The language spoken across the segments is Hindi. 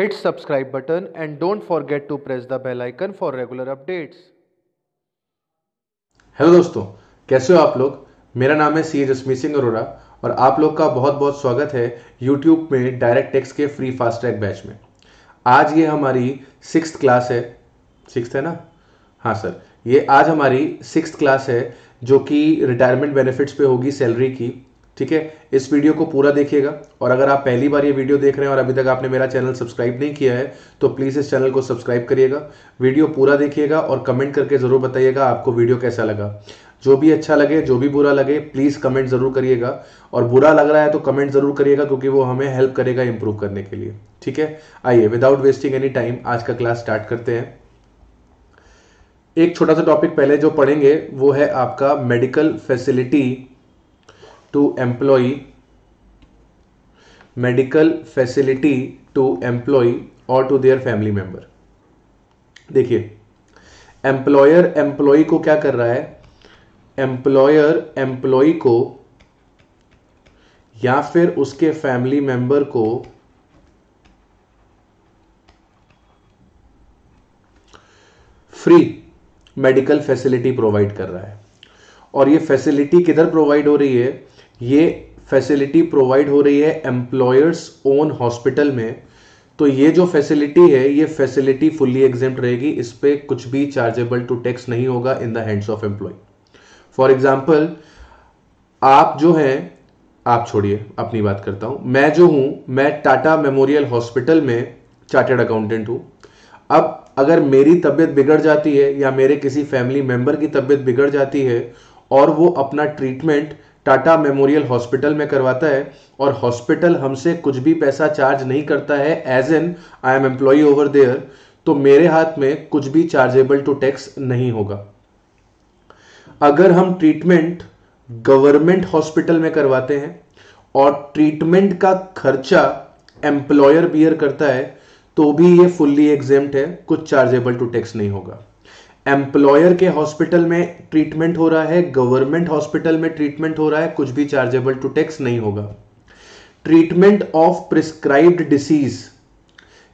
Hit subscribe button and don't forget to press the bell icon for regular updates. Hello दोस्तों, कैसे हो आप लोग? मेरा नाम है सी जसमीत सिंह अरोड़ा और आप लोग का बहुत बहुत स्वागत है यूट्यूब में डायरेक्ट टेक्स के फ्री फास्ट ट्रैक बैच में। आज ये हमारी सिक्स क्लास है। सिक्स है ना? हाँ सर ये आज हमारी सिक्स क्लास है जो कि रिटायरमेंट बेनिफिट्स पे होगी सैलरी की। ठीक है? इस वीडियो को पूरा देखिएगा। और अगर आप पहली बार ये वीडियो देख रहे हैं और अभी तक आपने मेरा चैनल सब्सक्राइब नहीं किया है तो प्लीज़ इस चैनल को सब्सक्राइब करिएगा। वीडियो पूरा देखिएगा और कमेंट करके ज़रूर बताइएगा आपको वीडियो कैसा लगा। जो भी अच्छा लगे, जो भी बुरा लगे, प्लीज़ कमेंट ज़रूर करिएगा। और बुरा लग रहा है तो कमेंट ज़रूर करिएगा क्योंकि वो हमें हेल्प करेगा इंप्रूव करने के लिए। ठीक है? आइए विदाउट वेस्टिंग एनी टाइम आज का क्लास स्टार्ट करते हैं। एक छोटा सा टॉपिक पहले जो पढ़ेंगे, वो है आपका medical facility to employee medical facility to employee और टू देयर फैमिली मेंबर देखिए एम्प्लॉयर एम्प्लॉय को क्या कर रहा है? एम्प्लॉयर एम्प्लॉय को या फिर उसके फैमिली मेंबर को फ्री मेडिकल फैसिलिटी प्रोवाइड कर रहा है। और ये फैसिलिटी किधर प्रोवाइड हो रही है? ये फैसिलिटी प्रोवाइड हो रही है एम्प्लॉयर्स ओन हॉस्पिटल में। तो ये जो फैसिलिटी है, ये फैसिलिटी फुल्ली एग्ज़ाम रहेगी। इस पर कुछ भी चार्जेबल टू टैक्स नहीं होगा in the hands of employee for example आप जो हैं, आप छोड़िए, अपनी बात करता हूँ। मैं जो हूँ, मैं टाटा मेमोरियल हॉस्पिटल में चार्टेड अकाउंटेंट हूँ। अब अगर मेरी तबीयत बिगड़ जाती है या मेरे किसी फैमिली मेंबर की तबीयत बिगड़ जाती है और वो अपना ट्रीटमेंट टाटा मेमोरियल हॉस्पिटल में करवाता है और हॉस्पिटल हमसे कुछ भी पैसा चार्ज नहीं करता है as an I am employee over there तो मेरे हाथ में कुछ भी चार्जेबल टू टैक्स नहीं होगा। अगर हम ट्रीटमेंट गवर्नमेंट हॉस्पिटल में करवाते हैं और ट्रीटमेंट का खर्चा एम्प्लॉयर बियर करता है तो भी ये फुल्ली एग्जेम्प्ट है, कुछ चार्जेबल टू टैक्स नहीं होगा। एम्प्लॉयर के हॉस्पिटल में ट्रीटमेंट हो रहा है, गवर्नमेंट हॉस्पिटल में ट्रीटमेंट हो रहा है, कुछ भी चार्जेबल टू टैक्स नहीं होगा। Treatment of prescribed disease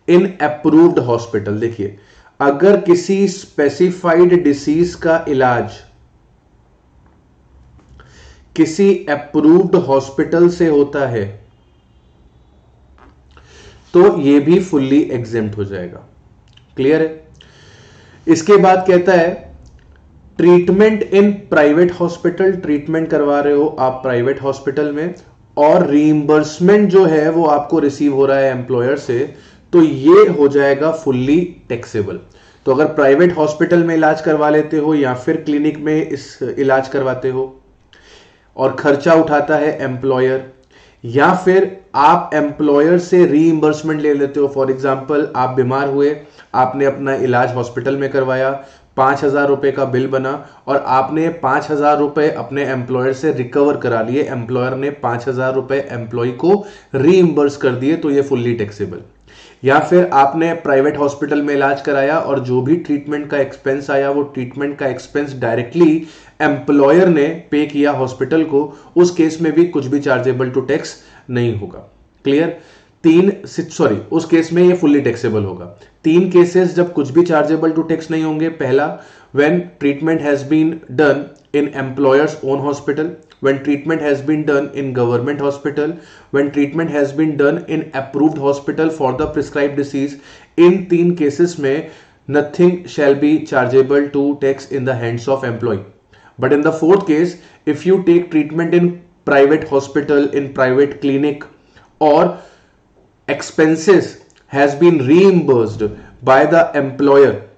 in approved hospital. देखिए, अगर किसी स्पेसिफाइड डिसीज का इलाज किसी अप्रूव्ड हॉस्पिटल से होता है तो यह भी फुल्ली एग्जेम्प्ट हो जाएगा। क्लियर है? इसके बाद कहता है treatment in private hospital treatment करवा रहे हो आप प्राइवेट हॉस्पिटल में और रीइंबर्समेंट जो है वो आपको रिसीव हो रहा है एम्प्लॉयर से तो ये हो जाएगा फुल्ली टैक्सेबल तो अगर प्राइवेट हॉस्पिटल में इलाज करवा लेते हो या फिर क्लिनिक में इस इलाज करवाते हो और खर्चा उठाता है एम्प्लॉयर या फिर आप एम्प्लॉयर से रीइंबर्समेंट ले लेते हो. फॉर एग्ज़ाम्पल आप बीमार हुए, आपने अपना इलाज हॉस्पिटल में करवाया, पाँच हज़ार रुपए का बिल बना और आपने पाँच हज़ार रुपए अपने एम्प्लॉयर से रिकवर करा लिए. एम्प्लॉयर ने पाँच हज़ार रुपए एम्प्लॉय को रीइंबर्स कर दिए तो ये फुल्ली टैक्सेबल या फिर आपने प्राइवेट हॉस्पिटल में इलाज कराया और जो भी ट्रीटमेंट का एक्सपेंस आया, वो ट्रीटमेंट का एक्सपेंस डायरेक्टली एम्प्लॉयर ने पे किया हॉस्पिटल को, उस केस में भी कुछ भी चार्जेबल टू टैक्स नहीं होगा। क्लियर तीन सॉरी उस केस में ये फुल्ली टैक्सेबल होगा। तीन केसेस जब कुछ भी चार्जेबल टू टैक्स नहीं होंगे, पहला when treatment has been done in employer's own hospital when treatment has been done in government hospital when treatment has been done in approved hospital for the prescribe disease इन तीन केसेस में nothing shall be chargeable to tax in the hands of employee but in the fourth case if you take treatment in private hospital in private clinic or expenses has been reimbursed by the employer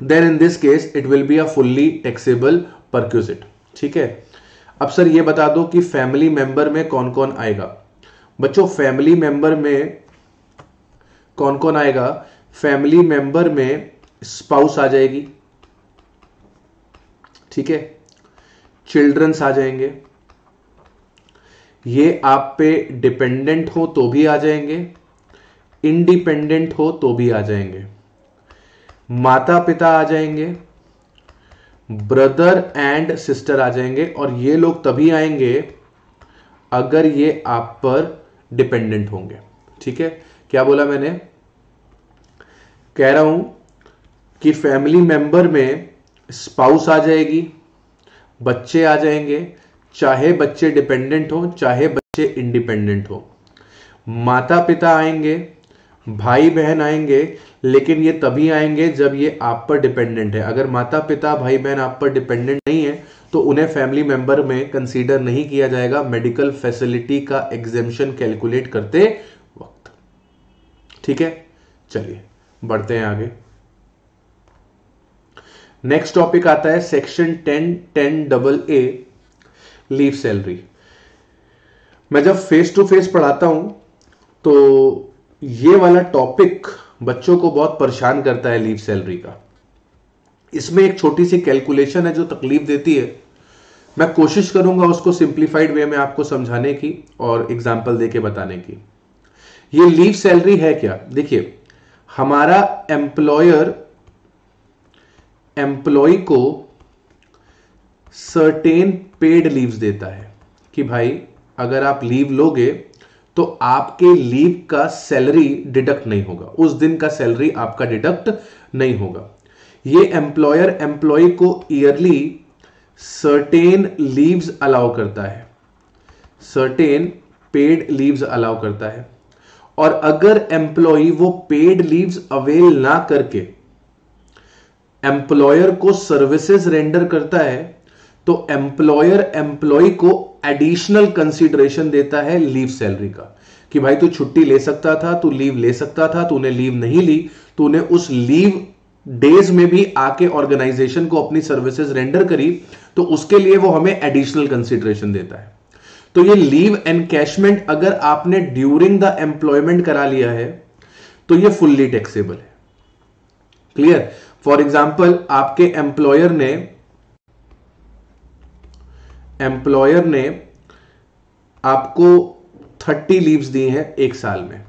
then in this case it will be a fully taxable perquisite ठीक है अब सर ये बता दो कि फैमिली मेंबर में कौन कौन आएगा बच्चों फैमिली मेंबर में कौन कौन आएगा फैमिली मेंबर में स्पाउस आ जाएगी ठीक है चिल्ड्रंस आ जाएँगे। ये आप पे डिपेंडेंट हो तो भी आ जाएँगे इंडिपेंडेंट हो तो भी आ जाएँगे। माता पिता आ जाएँगे ब्रदर एंड सिस्टर आ जाएँगे और ये लोग तभी आएँगे अगर ये आप पर डिपेंडेंट होंगे। ठीक है? क्या बोला मैंने? कह रहा हूँ कि फैमिली मेंबर में स्पाउस आ जाएगी बच्चे आ जाएँगे, चाहे बच्चे डिपेंडेंट हो, चाहे बच्चे इंडिपेंडेंट हो। माता पिता आएँगे भाई बहन आएँगे, लेकिन ये तभी आएँगे जब ये आप पर डिपेंडेंट है। अगर माता पिता भाई बहन आप पर डिपेंडेंट नहीं है तो उन्हें फैमिली मेंबर में कंसीडर नहीं किया जाएगा मेडिकल फैसिलिटी का एग्जेम्पन कैलकुलेट करते वक्त। ठीक है? चलिए, बढ़ते हैं आगे। नेक्स्ट टॉपिक आता है section ten ten double A leave salary मैं जब फेस टू फेस पढ़ाता हूँ तो ये वाला टॉपिक बच्चों को बहुत परेशान करता है लीव सैलरी का। इसमें एक छोटी सी कैलकुलेशन है जो तकलीफ़ देती है। मैं कोशिश करूँगा उसको सिंप्लीफाइड वे में आपको समझाने की और एग्ज़ाम्पल देके बताने की। ये लीव सैलरी है क्या? देखिए, हमारा एम्प्लॉयर एम्प्लॉय को सर्टेन पेड लीव्स देता है कि भाई, अगर आप लीव लोगे तो आपके लीव का सैलरी डिडक्ट नहीं होगा। उस दिन का सैलरी आपका डिडक्ट नहीं होगा। ये एम्प्लॉयर एम्प्लॉय को ईयरली सर्टेन लीव्स अलाउ करता है। सर्टेन पेड लीव्स अलाउ करता है। और अगर एम्प्लॉय वो पेड लीव्स अवेल ना करके एम्प्लॉयर को सर्विसेज़ रेंडर करता है तो एम्प्लॉयर एम्प्लॉय को एडिशनल कंसिडरेशन देता है लीव सैलरी का, कि भाई तू छुट्टी ले सकता था, तू लीव ले सकता था, तूने लीव नहीं ली, तूने उस लीव डेज़ में भी आके ऑर्गेनाइजेशन को अपनी सर्विसेज़ रेंडर करी तो उसके लिए वो हमें एडिशनल कंसिडरेशन देता है। तो ये लीव एनकैशमेंट अगर आपने ड्यूरिंग द एम्प्लॉयमेंट करा लिया है तो ये फुल्ली टैक्सेबल है। क्लियर फॉर एग्ज़ाम्पल आपके एम्प्लॉयर ने एम्प्लॉयर ने आपको थर्टी लीव्स दी हैं एक साल में।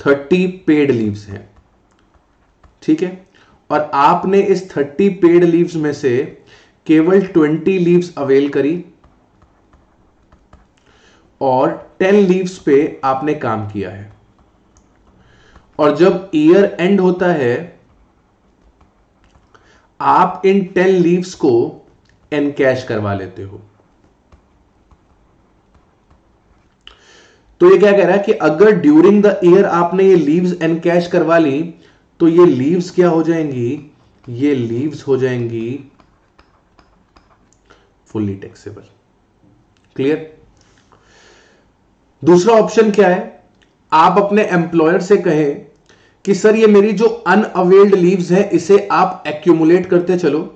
थर्टी पेड लीव्स हैं। ठीक है? और आपने इस थर्टी पेड लीव्स में से केवल ट्वेंटी लीव्स अवेल करी और टेन लीव्स पे आपने काम किया है। और जब ईयर एंड होता है आप इन टेन लीव्स को एनकैश करवा लेते हो। तो ये क्या कह रहा है कि अगर ड्यूरिंग द ईयर आपने ये लीव्स एनकैश करवा ली तो ये लीव्स क्या हो जाएँगी? ये लीव्स हो जाएँगी फुल्ली टैक्सेबल क्लियर दूसरा ऑप्शन क्या है? आप अपने एम्प्लॉयर से कहें कि सर, ये मेरी जो अनअवेल्ड लीव्स है, इसे आप एक्यूमुलेट करते चलो।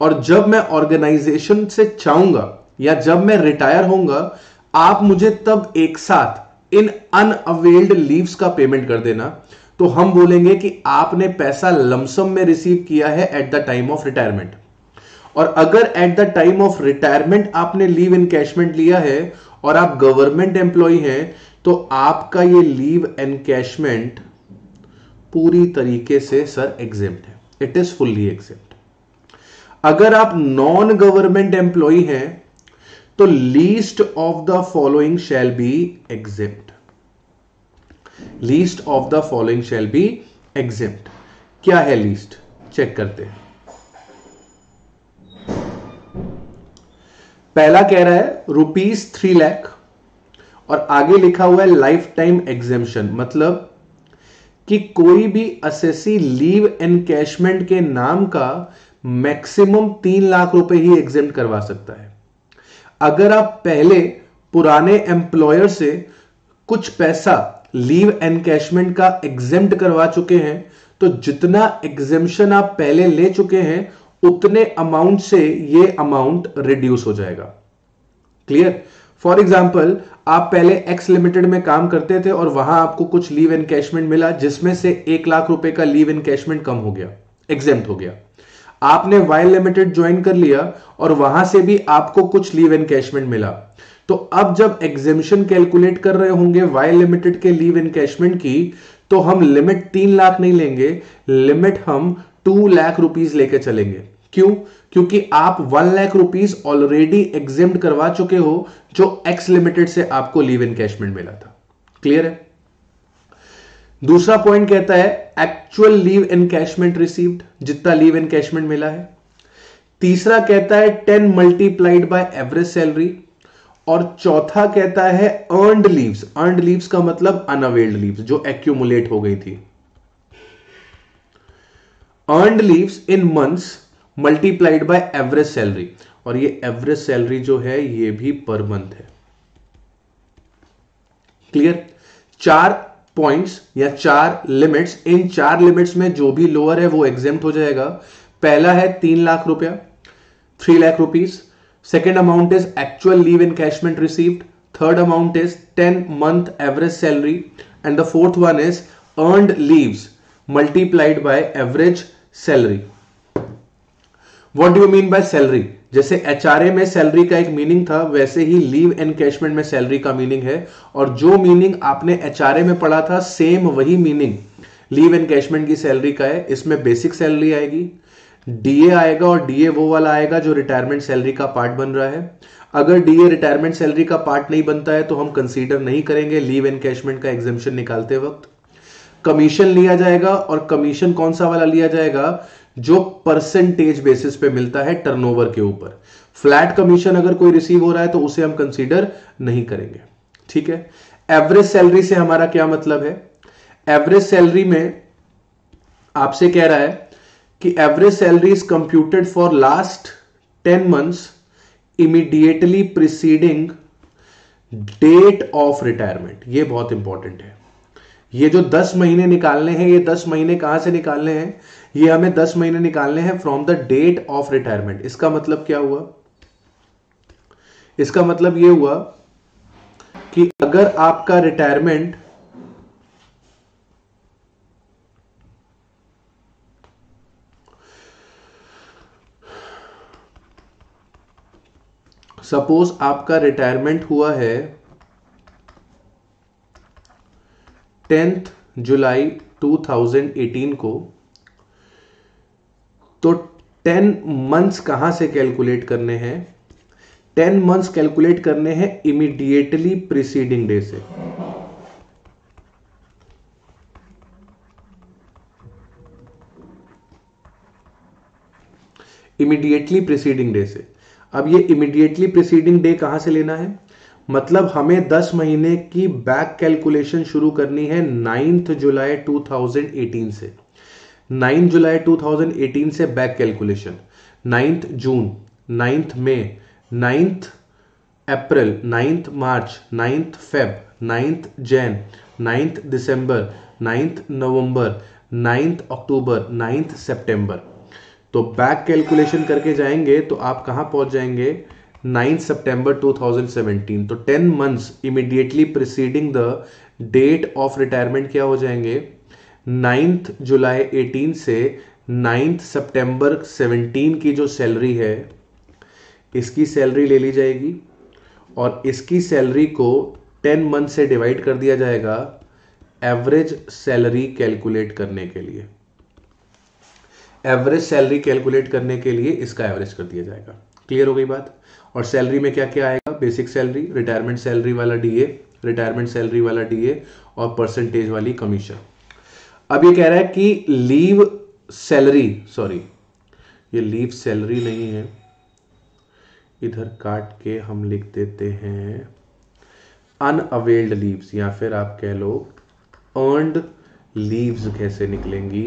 और जब मैं ऑर्गेनाइजेशन से चाहूँगा, या जब मैं रिटायर होऊँगा, आप मुझे तब एक साथ इन अनअवेल्ड लीव्स का पेमेंट कर देना। तो हम बोलेंगे कि आपने पैसा लमसम में रिसीव किया है at the time of retirement और अगर at the time of retirement आपने लीव इनकैशमेंट लिया है, और आप गवर्नमेंट एम्प्लॉय हैं तो आपका ये लीव एनकैशमेंट पूरी तरीके से सर एग्जेम्प्ट है. इट इज़ फुल्ली एग्जेम्प्ट अगर आप नॉन गवर्नमेंट एम्प्लॉय हैं तो least of the following shall be exempt least of the following shall be exempt क्या है लीस्ट चेक करते हैं. पहला कह रहा है रुपीज़ थ्री लैख और आगे लिखा हुआ है लाइफ टाइम एग्जेम्पन मतलब कि कोई भी असेसी लीव एनकैशमेंट के नाम का मैक्सिमम तीन लाख रुपए ही एग्जेम करवा सकता है। अगर आप पहले पुराने एम्प्लॉयर से कुछ पैसा लीव एनकैशमेंट का एग्जेम करवा चुके हैं तो जितना एग्जेम्पन आप पहले ले चुके हैं, उतने अमाउंट से ये अमाउंट रिड्यूस हो जाएगा। क्लियर? फॉर एग्ज़ाम्पल आप पहले एक्स लिमिटेड में काम करते थे और वहाँ आपको कुछ लीव एनकैशमेंट मिला, जिसमें से एक लाख रुपए का लीव एनकैशमेंट कम हो गया एग्जेम्प्ट हो गया। आपने वाई लिमिटेड ज्वाइन कर लिया और वहाँ से भी आपको कुछ लीव एनकैशमेंट मिला। तो अब जब एग्जेम्पन कैलकुलेट कर रहे होंगे वाई लिमिटेड के लीव एनकैशमेंट की तो हम लिमिट तीन लाख नहीं लेंगे लिमिट हम टू लाख रुपीज़ लेके चलेंगे। क्यों? क्योंकि आप one lakh rupees already exempted करवा चुके हो, जो एक्स लिमिटेड से आपको लीव एनकैशमेंट मिला था। क्लियर है? दूसरा पॉइंट कहता है एक्चुअल लीव एनकैशमेंट रिसीव्ड जितना लीव एनकैशमेंट मिला है। तीसरा कहता है ten multiplied by average salary और चौथा कहता है अर्नड लीव्स अर्नड लीव्स का मतलब अनअवेल्ड लीव्स जो एक्यूमुलेट हो गई थी। Earned leaves in months multiplied by average salary और ये एवरेज सैलरी जो है, ये भी पर मंथ है। क्लियर चार पॉइंट्स या चार लिमिट्स इन चार लिमिट्स में जो भी लोअर है, वो एग्जेम हो जाएगा। पहला है तीन लाख रुपया three lakh rupees second amount is actual leave encashment received third amount is ten month average salary and the fourth one is earned leaves multiplied by average salary what do you mean by salary जैसे एचआरए में सैलरी का एक मीनिंग था, वैसे ही लीव एनकैशमेंट में सैलरी का मीनिंग है। और जो मीनिंग आपने एच में पढ़ा था सेम वही मीनिंग लीव एनकैशमेंट की सैलरी का है, इसमें बेसिक सैलरी आएगी। डीए आएगा और डीए वो वाला आएगा जो रिटायरमेंट सैलरी का पार्ट बन रहा है। अगर डीए रिटायरमेंट सैलरी का पार्ट नहीं बनता है तो हम कंसीडर नहीं करेंगे लीव एनकैशमेंट का एग्जामेशन निकालते वक्त। कमीशन लिया जाएगा और कमीशन कौन सा वाला लिया जाएगा? जो परसेंटेज बेसिस पे मिलता है टर्नओवर के ऊपर। फ्लैट कमीशन अगर कोई रिसीव हो रहा है तो उसे हम कंसीडर नहीं करेंगे। ठीक है? एवरेज सैलरी से हमारा क्या मतलब है? एवरेज सैलरी में आपसे कह रहा है कि average salary is computed for last ten months immediately preceding date of retirement ये बहुत इंपॉर्टेंट है। ये जो दस महीने निकालने हैं, ये दस महीने कहाँ से निकालने हैं? ये हमें दस महीने निकालने हैं from the date of retirement इसका मतलब क्या हुआ? इसका मतलब ये हुआ कि अगर आपका रिटायरमेंट सपोज़ आपका रिटायरमेंट हुआ है टेंथ जुलाई 2018 को तो टेन मंथ्स कहाँ से कैलकुलेट करने हैं? टेन मंथ्स कैलकुलेट करने हैं इमीडिएटली प्रीसीडिंग डे से। इमीडिएटली प्रीसीडिंग डे से। अब ये इमीडिएटली प्रीसीडिंग डे कहाँ से लेना है? मतलब हमें 10 महीने की बैक कैलकुलेशन शुरू करनी है नाइन्थ जुलाई 2018 से। नाइन्थ जुलाई 2018 से back calculation ninth June, ninth May, ninth April, ninth March, ninth Feb, ninth Jan, ninth दिसंबर, नाइन्थ नवंबर, नाइन्थ अक्टूबर, नाइन्थ सितंबर तो बैक कैलकुलेशन करके जाएँगे तो आप कहाँ पहुँच जाएँगे? नाइन्थ सितंबर 2017 तो 10 months immediately preceding the date of retirement क्या हो जाएँगे? नाइन्थ जुलाई 18 से नाइन्थ सितंबर 17 की जो सैलरी है, इसकी सैलरी ले ली जाएगी और इसकी सैलरी को 10 मंथ से डिवाइड कर दिया जाएगा एवरेज सैलरी कैलकुलेट करने के लिए। एवरेज सैलरी कैलकुलेट करने के लिए इसका एवरेज कर दिया जाएगा। क्लियर हो गई बात? और सैलरी में क्या क्या आएगा? बेसिक सैलरी, रिटायरमेंट सैलरी वाला डीए रिटायरमेंट सैलरी वाला डीए और परसेंटेज वाली कमीशन अब ये कह रहा है कि लीव सैलरी सॉरी ये लीव सैलरी नहीं है। इधर काट के हम लिख देते हैं अनअवेल्ड लीव्स या फिर आप कह लो अर्नड लीव्स कैसे निकलेंगी।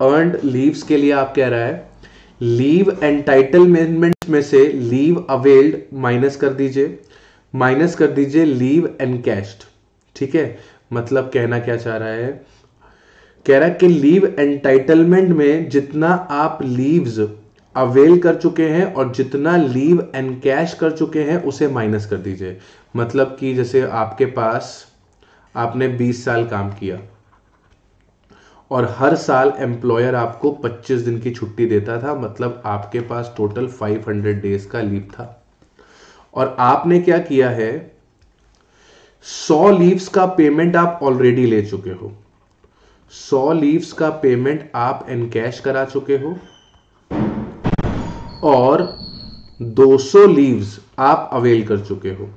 अर्नड लीव्स के लिए आप कह रहा है लीव एंटाइटलमेंट में से लीव अवेल्ड माइनस कर दीजिए। माइनस कर दीजिए लीव एनकैश्ड ठीक है? मतलब कहना क्या चाह रहा है? कह रहा है कि लीव एंटाइटलमेंट में जितना आप लीव्स अवेल कर चुके हैं और जितना लीव एनकैश कर चुके हैं, उसे माइनस कर दीजिए। मतलब कि जैसे आपके पास आपने 20 साल काम किया और हर साल एम्प्लॉयर आपको 25 दिन की छुट्टी देता था मतलब आपके पास टोटल 500 डेज़ का लीव था। और आपने क्या किया है? 100 लीव्स का पेमेंट आप ऑलरेडी ले चुके हो। 100 लीव्स का पेमेंट आप एनकैश करा चुके हो और 200 लीव्स आप अवेल कर चुके हो।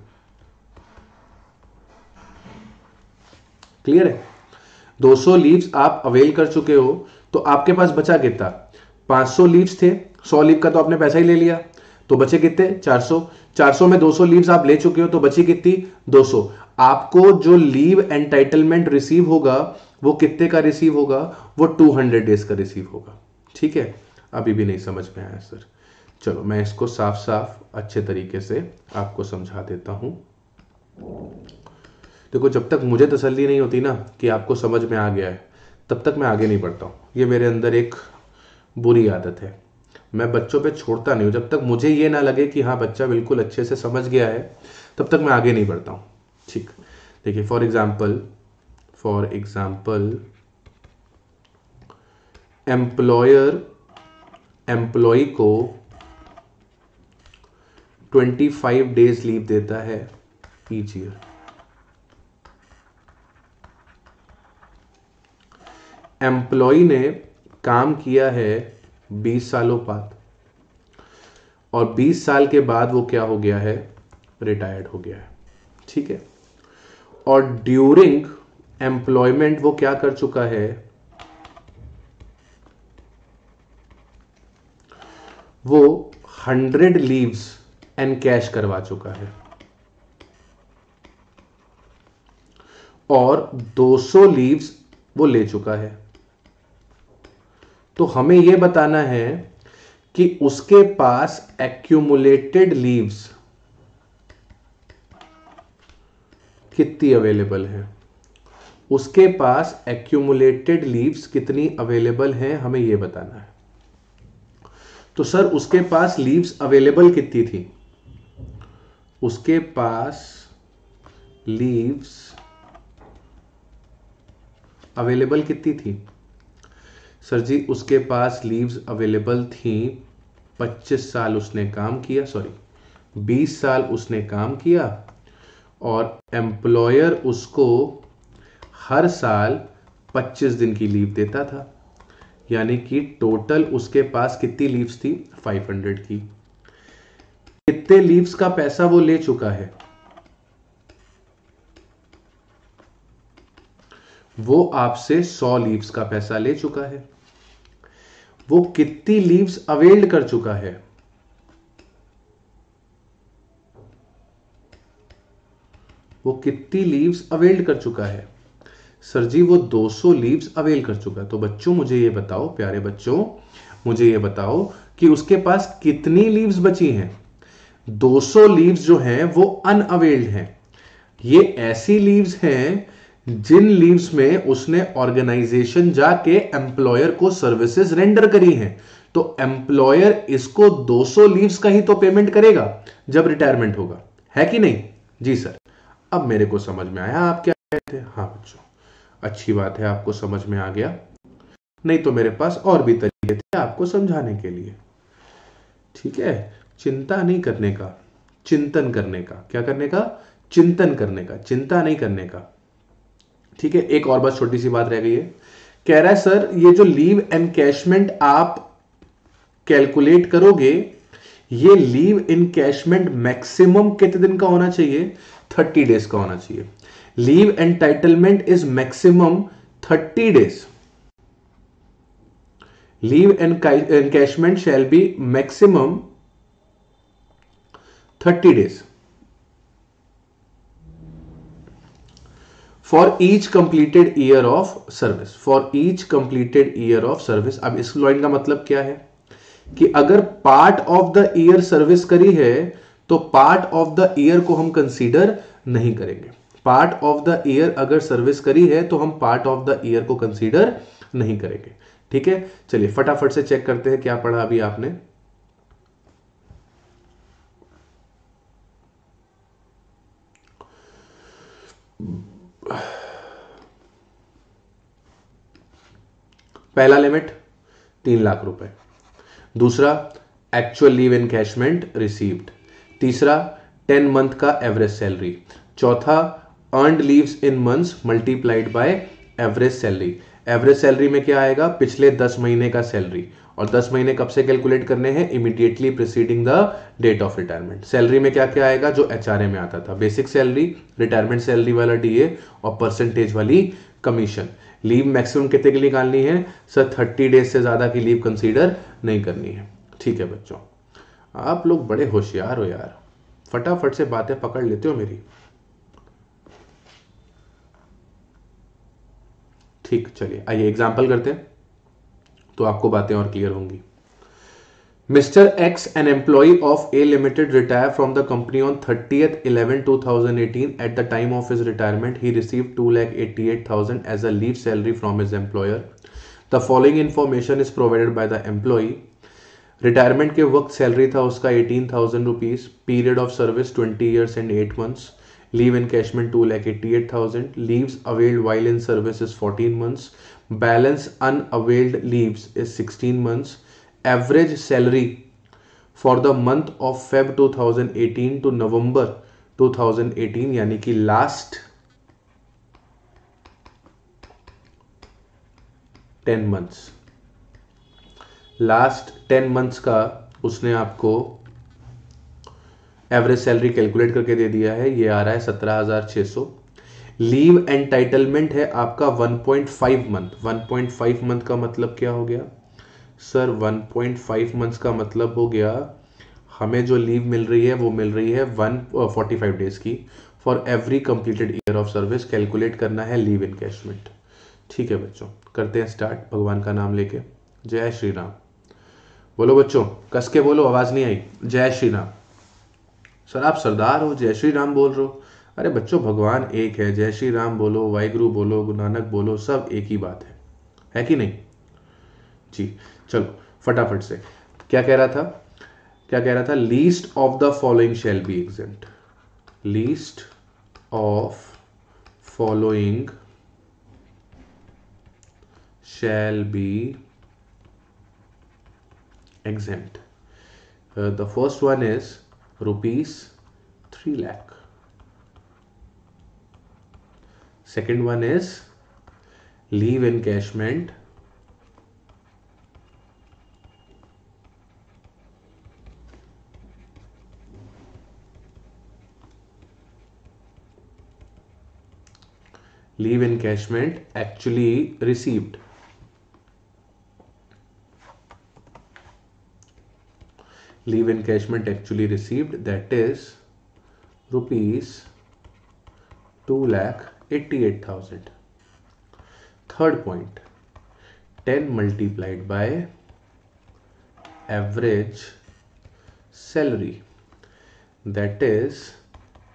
क्लियर है? 200 लीव्स आप अवेल कर चुके हो तो आपके पास बचा कितना? 500 लीव्स थे 100 लीव का तो आपने पैसा ही ले लिया। तो बचे कितने? 400 400 में 200 लीव्स आप ले चुके हो तो बची कितनी? 200 आपको जो लीव एंटाइटलमेंट रिसीव होगा, वो कितने का रिसीव होगा? वो 200 डेज़ का रिसीव होगा। ठीक है? अभी भी नहीं समझ में आया सर चलो, मैं इसको साफ़ साफ़ अच्छे तरीके से आपको समझा देता हूँ। देखो, जब तक मुझे तसल्ली नहीं होती ना कि आपको समझ में आ गया है, तब तक मैं आगे नहीं बढ़ता हूँ। ये मेरे अंदर एक बुरी आदत है। मैं बच्चों पे छोड़ता नहीं हूँ। जब तक मुझे ये ना लगे कि हाँ बच्चा बिल्कुल अच्छे से समझ गया है, तब तक मैं आगे नहीं बढ़ता हूँ। ठीक। देखिए for example for example employer employee को 25 डेज़ लीव देता है ईच ईयर एम्प्लॉय ने काम किया है 20 सालों बाद और 20 साल के बाद वो क्या हो गया है? रिटायर्ड हो गया है। ठीक है? और ड्यूरिंग एम्प्लॉयमेंट वो क्या कर चुका है? वो हंड्रेड लीव्स एंड कैश करवा चुका है। और 200 लीव्स वो ले चुका है। तो हमें यह बताना है कि उसके पास एक्यूमुलेटेड लीव्स कितनी अवेलेबल है? उसके पास एक्यूमुलेटेड लीव्स कितनी अवेलेबल हैं, हमें यह बताना है। तो सर, उसके पास लीव्स अवेलेबल कितनी थी? उसके पास लीव्स अवेलेबल कितनी थी? सर जी, उसके पास लीव्स अवेलेबल थी 25 साल उसने काम किया सॉरी 20 साल उसने काम किया और एम्प्लॉयर उसको हर साल 25 दिन की लीव देता था। यानी कि टोटल उसके पास कितनी लीव्स थी? 500 की। कितने लीव्स का पैसा वो ले चुका है? वो आपसे 100 लीव्स का पैसा ले चुका है। वो कितनी लीव्स अवेल्ड कर चुका है? वो कितनी लीव्स अवेल्ड कर चुका है। सर जी, वो 200 लीव्स अवेल कर चुका है। तो बच्चों, मुझे ये बताओ, प्यारे बच्चों, मुझे ये बताओ कि उसके पास कितनी लीव्स बची हैं? 200 लीव्स जो हैं, वो अनअवेल्ड हैं। ये ऐसी लीव्स हैं, जिन लीव्स में उसने ऑर्गेनाइजेशन जाके एम्प्लॉयर को सर्विसेज़ रेंडर करी हैं। तो एम्प्लॉयर इसको 200 लीव्स का ही तो पेमेंट करेगा, जब रिटायरमेंट होगा। है कि नहीं? जी सर अब मेरे को समझ में आया आप क्या कहते हैं हाँ बच्चों, अच्छी बात है, आपको समझ में आ गया। नहीं तो मेरे पास और भी तरीके थे आपको समझाने के लिए। ठीक है, चिंता नहीं करने का, चिंतन करने का। क्या करने का? चिंतन करने का, चिंता नहीं करने का। ठीक है, एक और बस छोटी सी बात रह गई है। कह रहा है, सर, ये जो लीव एनकैशमेंट आप कैलकुलेट करोगे, ये लीव इनकैशमेंट मैक्सिमम कितने दिन का होना चाहिए? थर्टी डेज़ का होना चाहिए। Leave entitlement is maximum thirty days leave encashment shall be maximum thirty days for each completed year of service for each completed year of service अब इस लाइन का मतलब क्या है? कि अगर part of the year service करी है तो पार्ट ऑफ़ द ईयर को हम कंसीडर नहीं करेंगे। पार्ट ऑफ़ द ईयर अगर सर्विस करी है तो हम पार्ट ऑफ़ द ईयर को कंसीडर नहीं करेंगे। ठीक है? चलिए, फटाफट से चेक करते हैं क्या पढ़ा अभी आपने। पहला लिमिट तीन लाख रुपए। दूसरा एक्चुअल लीव एनकैशमेंट रिसीव्ड तीसरा टेन मंथ का एवरेज सैलरी चौथा earned leaves in months multiplied by average salary average salary में क्या आएगा? पिछले दस महीने का सैलरी और दस महीने कब से कैलकुलेट करने हैं? Immediately preceding the date of retirement salary में क्या क्या आएगा? जो एच में आता था. बेसिक सैलरी रिटायरमेंट सैलरी वाला डीए और परसेंटेज वाली कमीशन लीव मैक्सिमम कितने के लिए निकालनी है? सर थर्टी डेज़ से ज़्यादा की लीव कंसीडर नहीं करनी है. ठीक है बच्चों. आप लोग बड़े होशियार हो यार। फटाफट से बातें पकड़ लेते हो मेरी। ठीक, चलिए, आइए एग्ज़ाम्पल करते हैं तो आपको बातें और क्लियर होंगी। Mister X an employee of A limited retire from the company on thirty eleven two thousand eighteen at the time of his retirement he receive two lakh eighty eight thousand as a leave salary from his employer the following information is provided by the employee retirement के वक्त सैलरी था उसका eighteen thousand rupees period of service twenty years and eight months leave encashment two lakh eighty eight thousand leaves availed while in service is fourteen months balance unavailed leaves is sixteen months average salary for the month of Feb 2018 to November 2018 यानी कि last ten months last ten months का उसने आपको एवरेज सैलरी कैलकुलेट करके दे दिया है, ये आ रहा है सत्रह हज़ार छह सौ। लीव एंटाइटलमेंट है आपका 1.5 मंथ 1.5 मंथ का मतलब क्या हो गया? सर 1.5 मंथ्स का मतलब हो गया, हमें जो लीव मिल रही है, वो मिल रही है वन फोर्टी फाइव डेज़ की। For every completed year of service calculate करना है लीव इनकैशमेंट ठीक है बच्चों, करते हैं स्टार्ट भगवान का नाम लेके। जय श्री राम। बोलो बच्चों, कस के बोलो, आवाज़ नहीं आई। जय श्री राम। सर, आप सरदार हो, जय श्री राम बोल रहे हो। अरे बच्चों, भगवान एक है, जय श्री राम बोलो, वाहिगुरु बोलो, गुरु नानक बोलो, सब एक ही बात है। है कि नहीं? जी, चलो, फटाफट से। क्या कह रहा था? क्या कह रहा था? Least of the following shall be exempt least of following shall be exempt. Uh, the first one is rupees 3 lakh. Second one is leave encashment. Leave encashment actually received. Leave encashment actually received that is rupees 2 lakh 88000 third point 10 multiplied by average salary that is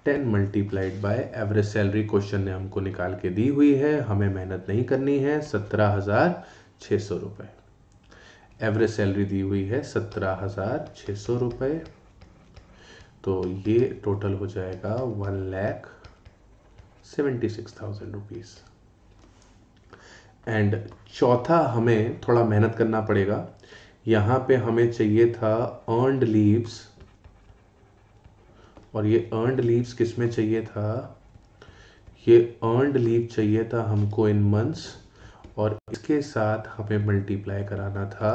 10 multiplied by average salary question ने हमको निकाल के दी हुई है हमें मेहनत नहीं करनी है सत्रह हज़ार छह सौ रुपए एवरेज सैलरी दी हुई है सत्रह हज़ार छः सौ रुपये तो ये टोटल हो जाएगा one lakh seventy six thousand rupees and चौथा हमें थोड़ा मेहनत करना पड़ेगा। यहाँ पे हमें चाहिए था अर्नड लीव्स और ये अर्नड लीव्स किसमें चाहिए था? ये अर्नड लीव चाहिए था हमको इन मंथ्स और इसके साथ हमें मल्टीप्लाई कराना था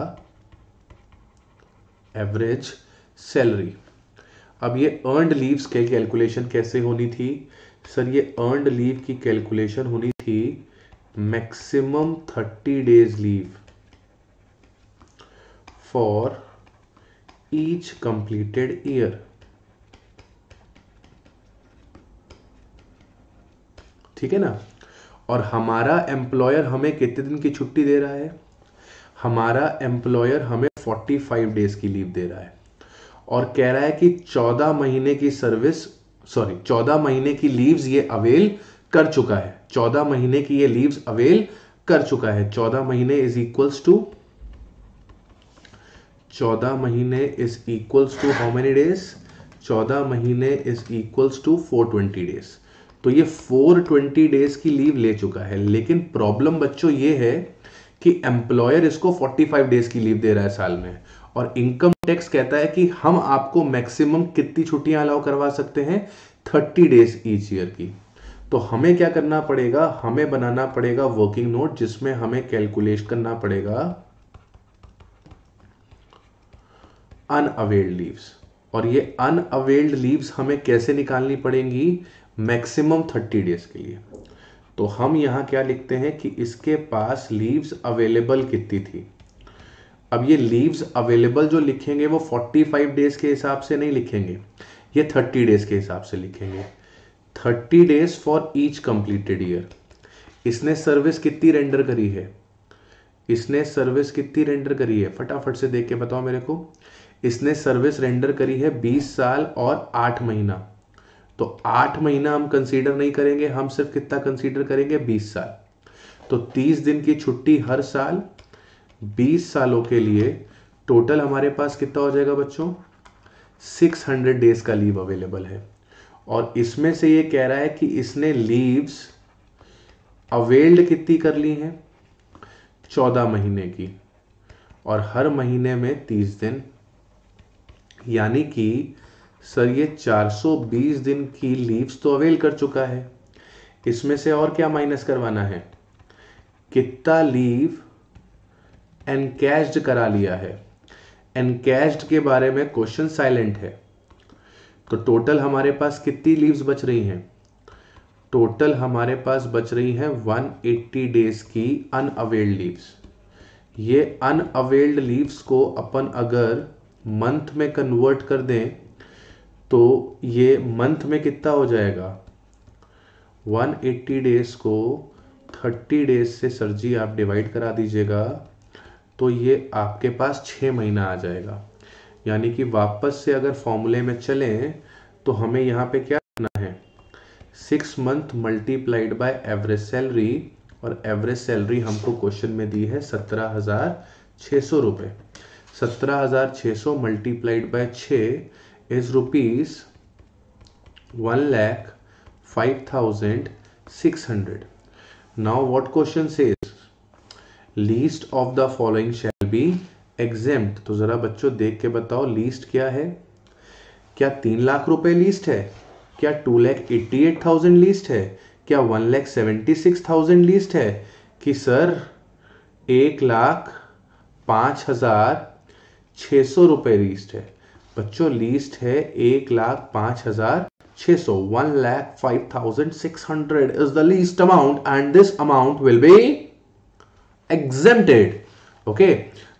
एवरेज सैलरी अब ये अर्नड लीव्स के कैलकुलेशन कैसे होनी थी? सर, ये अर्नड लीव की कैलकुलेशन होनी थी maximum thirty days leave for each completed year ठीक है ना? और हमारा एम्प्लॉयर हमें कितने दिन की छुट्टी दे रहा है? हमारा एम्प्लॉयर हमें 45 डेज़ की लीव दे रहा है। और कह रहा है कि 14 महीने की सर्विस सॉरी 14 महीने की लीव्स ये अवेल कर चुका है। 14 महीने की ये लीव्स अवेल कर चुका है। 14 महीने इज़ इक्वल्स टू 14 महीने is equals to how many days 14 महीने इज़ इक्वल्स टू 420 डेज़ तो ये 420 डेज़ की लीव ले चुका है। लेकिन प्रॉब्लम बच्चों ये है कि एम्प्लॉयर इसको 45 डेज़ की लीव दे रहा है साल में। और इनकम टैक्स कहता है कि हम आपको मैक्सिमम कितनी छुट्टियाँ अलाउ करवा सकते हैं? 30 डेज़ ईच ईयर की। तो हमें क्या करना पड़ेगा? हमें बनाना पड़ेगा वर्किंग नोट जिसमें हमें कैलकुलेट करना पड़ेगा अनअवेल्ड लीव्स और ये अनअवेल्ड लीव्स हमें कैसे निकालनी पड़ेंगी? मैक्सिमम थर्टी डेज़ के लिए। तो हम यहाँ क्या लिखते हैं कि इसके पास लीव्स अवेलेबल कितनी थी? अब ये लीव्स अवेलेबल जो लिखेंगे वो 45 डेज़ के हिसाब से नहीं लिखेंगे, ये 30 डेज़ के हिसाब से लिखेंगे। 30 days for each completed year. इसने सर्विस कितनी रेंडर करी है? इसने सर्विस कितनी रेंडर करी है? फटाफट से देख के बताओ मेरे को। इसने सर्विस रेंडर करी है 20 साल और 8 महीना। तो 8 महीना हम कंसीडर नहीं करेंगे, हम सिर्फ़ कितना कंसीडर करेंगे? 20 साल। तो 30 दिन की छुट्टी हर साल 20 सालों के लिए टोटल हमारे पास कितना हो जाएगा बच्चों? 600 डेज़ का लीव अवेलेबल है। और इसमें से ये कह रहा है कि इसने लीव्स अवेल्ड कितनी कर ली हैं? चौदह महीने की। और हर महीने में तीस दिन। यानी कि सर, ये 420 दिन की लीव्स तो अवेल कर चुका है। इसमें से और क्या माइनस करवाना है? कितना लीव एनकैश्ड करा लिया है? एनकैश्ड के बारे में क्वेश्चन साइलेंट है। तो टोटल हमारे पास कितनी लीव्स बच रही हैं? टोटल हमारे पास बच रही हैं 180 डेज़ की अनअवेल्ड लीव्स। ये अनअवेल्ड लीव्स को अपन अगर मंथ में कन्वर्ट कर दें तो ये मंथ में कितना हो जाएगा? 180 डेज़ को 30 डेज़ से सर जी, आप डिवाइड करा दीजिएगा तो ये आपके पास छः महीना आ जाएगा। यानी कि वापस से अगर फॉर्मूले में चलें तो हमें यहाँ पे क्या करना है? Six month multiplied by average salary और एवरेज सैलरी हमको क्वेश्चन में दी है सत्रह हज़ार छः सौ रुपये सत्रह हज़ार छः सौ मल्टीप्लाइड बाय छ lakh five thousand six hundred now what question says least of the following shall be exempt तो जरा बच्चों देख के बताओ लीस्ट क्या है? क्या तीन लाख रुपए लीस्ट है? क्या two lakh eighty eight thousand least है? क्या one lakh seventy six thousand least है? कि सर, एक लाख पाँच हज़ार छ सौ रुपए लीस्ट है। बच्चों लीस्ट है एक लाख पाँच हज़ार छ सौ one lakh five thousand six hundred is the least amount and this amount will be exempted okay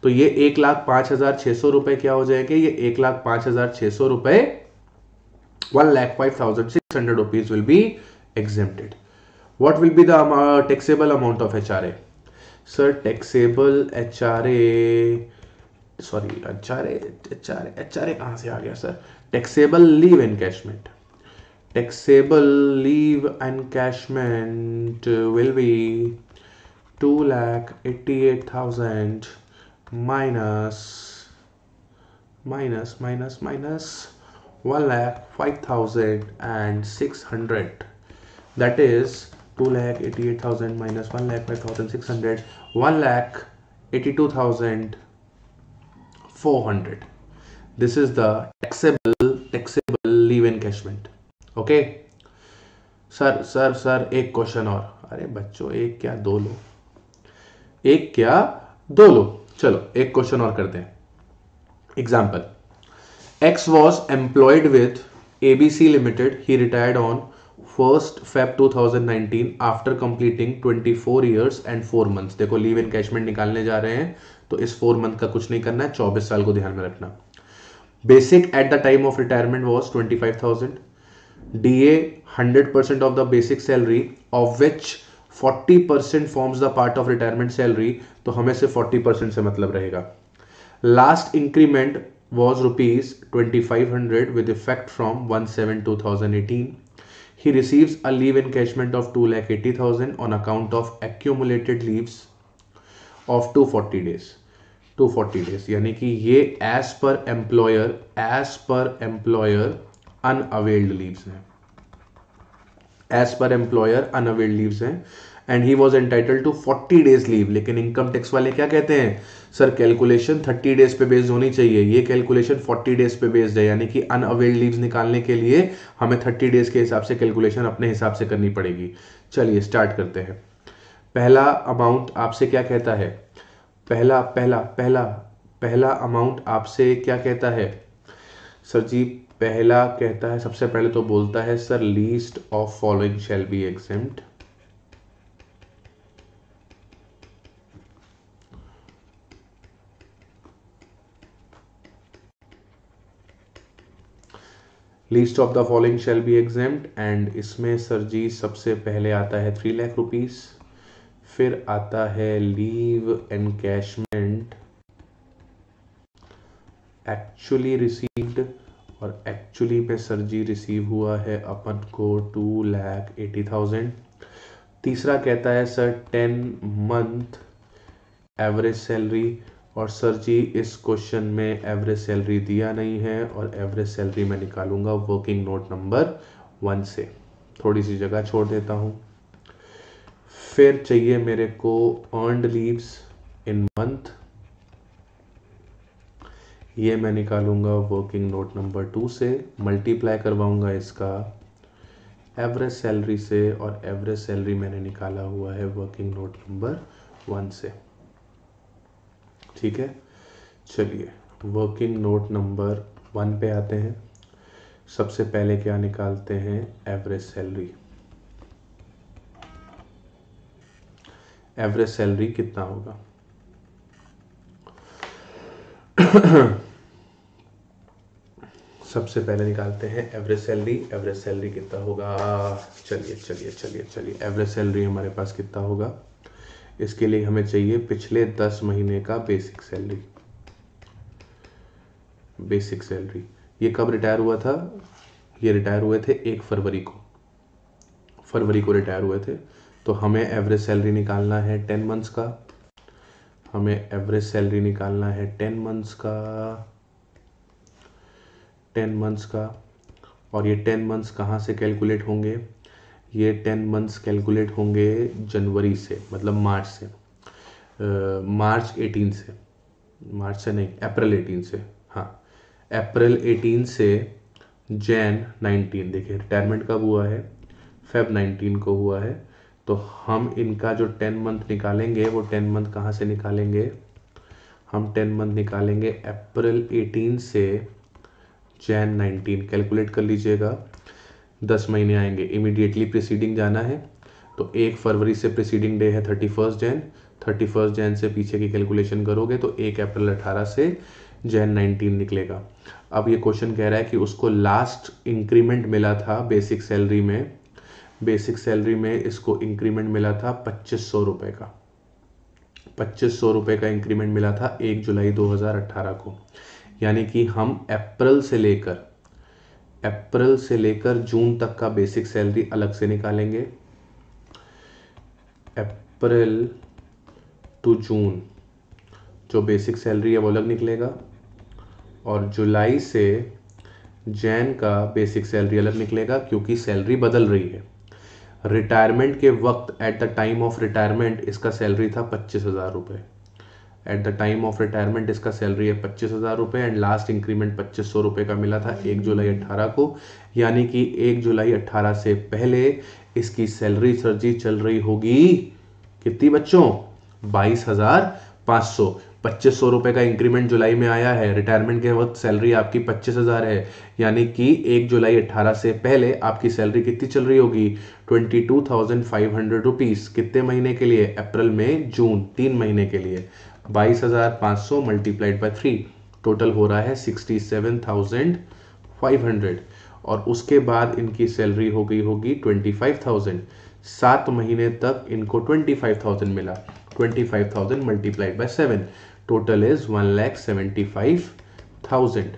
तो ये एक लाख पाँच हज़ार छह सौ रुपए क्या हो जाएँगे ये एक लाख पाँच हज़ार छह सौ रुपए one lakh five thousand six hundred rupees will be exempted. What will be the uh, taxable amount of HRA? Sir, taxable HRA, sorry H R H R से आ गया sir taxable leave encashment taxable leave encashment will be two lakh eighty eight thousand minus minus minus minus one lakh five thousand and six hundred that is two lakh eighty eight thousand minus one lakh five thousand six hundred one lakh eighty two thousand 82,400 this is the taxable taxable leave encashment. Okay? Sir sir sir एक क्वेश्चन और अरे बच्चों एक क्या दो लो एक क्या दो लो चलो एक क्वेश्चन और करते हैं example X was employed with ABC limited he retired on first Feb 2019 after completing 24 years and four months देखो लीव एनकैशमेंट निकालने जा रहे हैं। तो इस फोर मंथ का कुछ नहीं करना है 24 साल को ध्यान में रखना। Basic at the time of retirement was 25,000 DA 100 percent of the basic salary of which 40 percent forms the part of retirement salary तो हमें से 40 परसेंट से मतलब रहेगा। Last increment was rupees 2500 with effect from 1 7 2018 he receives a leave encashment of 2,80,000 on account of accumulated leaves of 240 days 240 days यानी कि ये as per employer as per employer unavailed leaves हैं. As per employer unavailed leaves हैं. And he was entitled to 40 days leave लेकिन इनकम टैक्स वाले क्या कहते हैं? सर कैलकुलेशन 30 डेज़ पे बेस्ड होनी चाहिए. ये कैलकुलेशन 40 डेज़ पे बेस्ड है. यानी कि अनअवेल्ड लीव्स निकालने के लिए हमें 30 डेज़ के हिसाब से कैलकुलेशन अपने हिसाब से करनी पड़ेगी. चलिए स्टार्ट करते हैं. पहला अमाउंट आपसे क्या कहता है? पहला पहला पहला पहला अमाउंट आपसे क्या कहता है? सर जी, पहला कहता है, सबसे पहले तो बोलता है sir least of following shall be exempt list of the following shall be exempt and इसमें सर जी सबसे पहले आता है थ्री लाख रुपीज़ फिर आता है लीव एनकैशमेंट एक्चुअली रिसीव्ड और एक्चुअली में सर जी रिसीव हुआ है अपन को टू लैख एटी थाउज़ेंड तीसरा कहता है sir ten month average salary और सर जी इस क्वेश्चन में एवरेज सैलरी दिया नहीं है और एवरेज सैलरी मैं निकालूँगा वर्किंग नोट नंबर वन से। थोड़ी सी जगह छोड़ देता हूँ। फिर चाहिए मेरे को अर्नड लीव्स इन मंथ ये मैं निकालूँगा वर्किंग नोट नंबर टू से मल्टीप्लाई करवाऊँगा इसका। एवरेज सैलरी से और एवरेज सैलरी मैंने निकाला हुआ है वर्किंग नोट नंबर वन से। ठीक है? चलिए वर्किंग नोट नंबर वन पे आते हैं। सबसे पहले क्या निकालते हैं? एवरेज सैलरी एवरेज सैलरी कितना होगा? सबसे पहले निकालते हैं एवरेज सैलरी एवरेज सैलरी कितना होगा? चलिए चलिए चलिए चलिए, एवरेज सैलरी हमारे पास कितना होगा? इसके लिए हमें चाहिए पिछले दस महीने का बेसिक सैलरी। Basic salary. ये कब रिटायर हुआ था? ये रिटायर हुए थे एक फरवरी को। फरवरी को रिटायर हुए थे। तो हमें एवरेज सैलरी निकालना है टेन मंथ्स का। हमें एवरेज सैलरी निकालना है टेन मंथ्स का। टेन मंथ्स का। और ये टेन मंथ्स कहाँ से कैलकुलेट होंगे? ये टेन मंथ्स कैलकुलेट होंगे जनवरी से मतलब मार्च से। आ, मार्च एटीन से। मार्च से नहीं अप्रैल एटीन से। हाँ अप्रैल एटीन से जैन नाइनटीन देखिए रिटायरमेंट कब हुआ है? फेब नाइनटीन को हुआ है। तो हम इनका जो टेन मंथ निकालेंगे, वो टेन मंथ कहाँ से निकालेंगे? हम टेन मंथ निकालेंगे अप्रैल एटीन से जैन नाइनटीन। कैलकुलेट कर लीजिएगा। दस महीने आएँगे। इमीडिएटली प्रिसीडिंग जाना है। तो एक फरवरी से प्रिसीडिंग डे है thirty first Jan. Thirty first Jan से पीछे की कैलकुलेशन करोगे तो एक अप्रैल अठारह से जैन नाइनटीन निकलेगा। अब ये क्वेश्चन कह रहा है कि उसको लास्ट इंक्रीमेंट मिला था बेसिक सैलरी में। बेसिक सैलरी में इसको इंक्रीमेंट मिला था पच्चीस सौ रुपये का। पच्चीस सौ रुपये का इंक्रीमेंट मिला था एक जुलाई 2018 को। यानी कि हम अप्रैल से लेकर, अप्रैल से लेकर जून तक का बेसिक सैलरी अलग से निकालेंगे। अप्रैल टू जून, जो बेसिक सैलरी है वो अलग निकलेगा। और जुलाई से जैन का बेसिक सैलरी अलग निकलेगा क्योंकि सैलरी बदल रही है। रिटायरमेंट के वक्त at the time of retirement इसका सैलरी था पच्चीस हज़ार रुपये at the time of retirement इसका सैलरी है पच्चीस हज़ार रुपये एंड लास्ट इंक्रीमेंट पच्चीस सौ रुपये का मिला था एक जुलाई अट्ठारह को। यानी कि एक जुलाई अट्ठारह से पहले इसकी सैलरी सर्जी चल रही होगी। कितनी बच्चों? बाईस हज़ार पाँच सौ। पच्चीस सौ रुपये का इंक्रीमेंट जुलाई में आया है। रिटायरमेंट के वक्त सैलरी आपकी पच्चीस हज़ार है। यानी कि एक जुलाई अट्ठारह से पहले आपकी सैलरी कितनी चल रही होगी? Twenty two thousand five hundred rupees कितने महीने के लिए? अप्रैल में जून, तीन महीने के लिए। बाईस हज़ार पाँच सौ मल्टीप्लाइड बाई थ्री टोटल हो रहा है sixty seven thousand five hundred और उसके बाद इनकी सैलरी हो गई होगी ट्वेंटी फाइव थाउज़ेंड सात महीने तक इनको ट्वेंटी फाइव थाउज़ेंड मिला। Twenty five thousand multiplied by seven total is one lakh seventy five thousand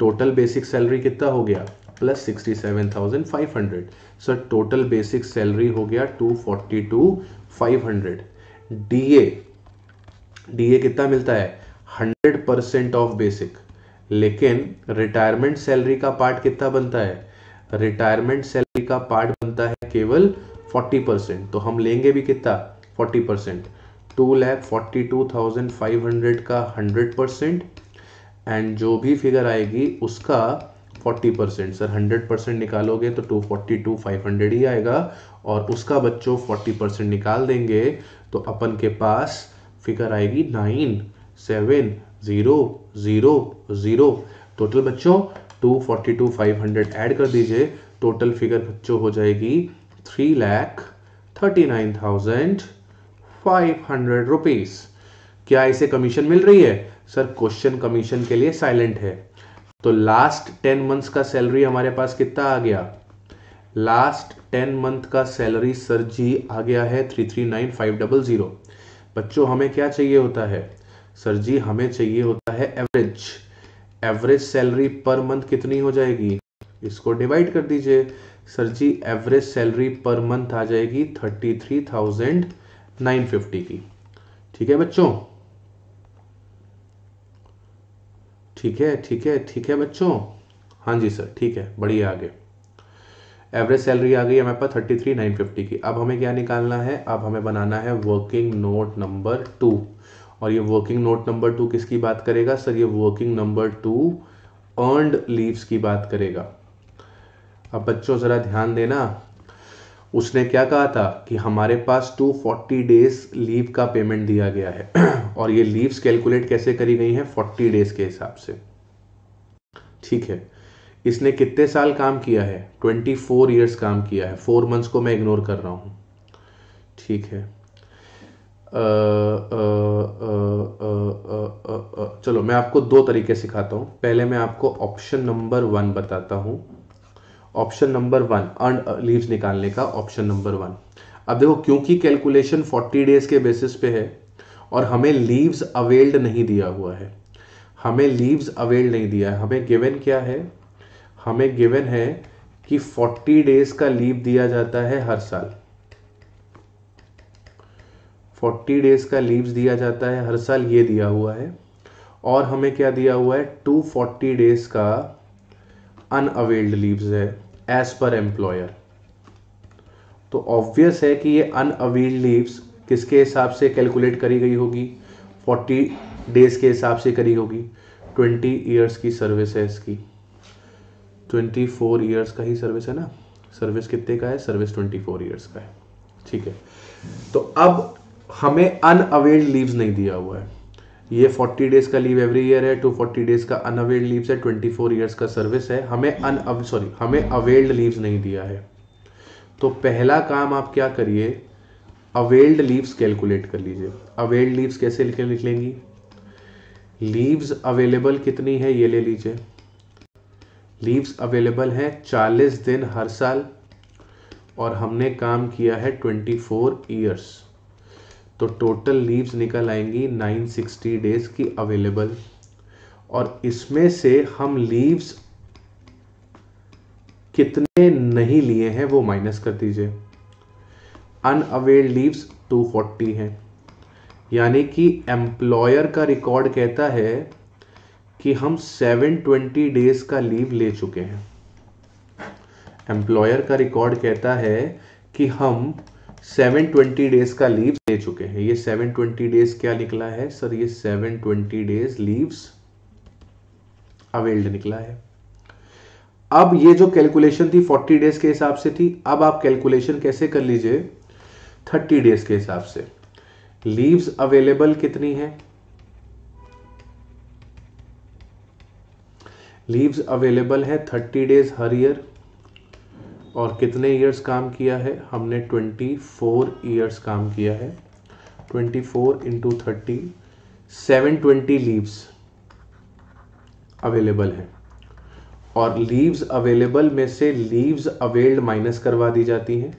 total basic salary कितना हो गया? Plus sixty seven thousand five hundred sir total basic salary हो गया two forty two five hundred D A DA कितना मिलता है? हंड्रेड परसेंट ऑफ़ बेसिक लेकिन रिटायरमेंट सैलरी का पार्ट कितना बनता है? रिटायरमेंट सैलरी का पार्ट बनता है केवल फोर्टी परसेंट तो हम लेंगे भी कितना? Forty percent two lakh forty two thousand five hundred का हंड्रेड परसेंट एंड जो भी फिगर आएगी उसका forty percent. Sir, hundred percent निकालोगे तो two forty two five hundred ही आएगा और उसका बच्चों फोर्टी परसेंट निकाल देंगे तो अपन के पास फिगर आएगी nine seven zero zero zero. Total बच्चों two forty two five hundred add कर दीजिए टोटल फिगर बच्चों हो जाएगी three lakh thirty nine thousand five hundred rupees क्या इसे कमीशन मिल रही है? सर क्वेश्चन कमीशन के लिए साइलेंट है। तो लास्ट टेन मंथ्स का सैलरी हमारे पास कितना आ गया? लास्ट टेन मंथ का सैलरी सर जी, आ गया है three three nine five double zero बच्चों, हमें क्या चाहिए होता है? सर जी, हमें चाहिए होता है average average salary per month कितनी हो जाएगी? इसको डिवाइड कर दीजिए। Sir ji average salary per month आ जाएगी thirty three thousand nine fifty की। ठीक है बच्चों? ठीक है ठीक है ठीक है बच्चों? हाँ जी सर, ठीक है, बढ़िया आगे। एवरेज सैलरी आ गई हमारे पास थर्टी थ्री नाइन फिफ्टी की। अब हमें क्या निकालना है? अब हमें बनाना है वर्किंग नोट नंबर टू और ये वर्किंग नोट नंबर टू किसकी बात करेगा? सर, ये working number two earned leaves की बात करेगा। अब बच्चों ज़रा ध्यान देना। उसने क्या कहा था कि हमारे पास 240 डेज़ लीव का पेमेंट दिया गया है। और ये लीव्स कैलकुलेट कैसे करी गई हैं? 40 डेज़ के हिसाब से। ठीक है। इसने कितने साल काम किया है? 24 इयर्स काम किया है। फोर मंथ्स को मैं इग्नोर कर रहा हूँ। ठीक है। चलो, मैं आपको दो तरीके सिखाता हूँ। पहले मैं आपको ऑप्शन नंबर वन बताता हूँ। Option number one earn leaves निकालने का ऑप्शन नंबर वन। अब देखो, क्योंकि कैलकुलेशन 40 डेज़ के बेसिस पे है और हमें लीव्स अवेल्ड नहीं दिया हुआ है, हमें लीव्स अवेल्ड नहीं दिया है, हमें गिवन क्या है? हमें गिवन है कि 40 डेज़ का लीव दिया जाता है हर साल। 40 डेज़ का लीव्स दिया जाता है हर साल, ये दिया हुआ है। और हमें क्या दिया हुआ है? 240 डेज़ का अनअवेल्ड लीव्स है। एज पर एम्प्लॉयर तो ऑब्वियस है कि ये अनअवेल्ड लीव्स किसके हिसाब से कैलकुलेट करी गई होगी? 40 डेज़ के हिसाब से करी होगी। 20 इयर्स की सर्विस है इसकी। 24 इयर्स का ही सर्विस है ना? सर्विस कितने का है? सर्विस 24 इयर्स का है। ठीक है। तो अब हमें अनअवेल्ड लीव्स नहीं दिया हुआ है। ये 40 डेज़ का लीव एवरी ईयर है टू फोर्टी डेज़ का अनअवेल्ड लीव्स है 24 इयर्स का सर्विस है। हमें अन सॉरी हमें अवेल्ड लीव्स नहीं दिया है। तो पहला काम आप क्या करिए अवेल्ड लीव्स कैलकुलेट कर लीजिए। अवेल्ड लीव्स कैसे लिख लिख लेंगी? लीव्स अवेलेबल कितनी है, ये ले लीजिए। लीव्स अवेलेबल हैं 40 दिन हर साल, और हमने काम किया है 24 इयर्स तो टोटल लीव्स निकल आएँगी 960 डेज़ की अवेलेबल और इसमें से हम लीव्स कितने नहीं लिए हैं वो माइनस कर दीजिए। अनअवेल्ड लीव्स 240 हैं। यानी कि एम्प्लॉयर का रिकॉर्ड कहता है कि हम 720 डेज़ का लीव ले चुके हैं। एम्प्लॉयर का रिकॉर्ड कहता है कि हम 720 डेज़ का लीव ले चुके हैं। ये 720 डेज़ क्या निकला है? सर, ये 720 डेज़ लीव्स अवेल्ड निकला है। अब ये जो कैलकुलेशन थी 40 डेज़ के हिसाब से थी, अब आप कैलकुलेशन कैसे कर लीजिए? 30 डेज़ के हिसाब से। लीव्स अवेलेबल कितनी है? लीव्स अवेलेबल है 30 डेज़ हर ईयर और कितने ईयर्स काम किया है? हमने 24 ईयर्स काम किया है। 24 four into thirty seven twenty leaves available हैं। और लीव्स अवेलेबल में से लीव्स अवेल्ड माइनस करवा दी जाती हैं।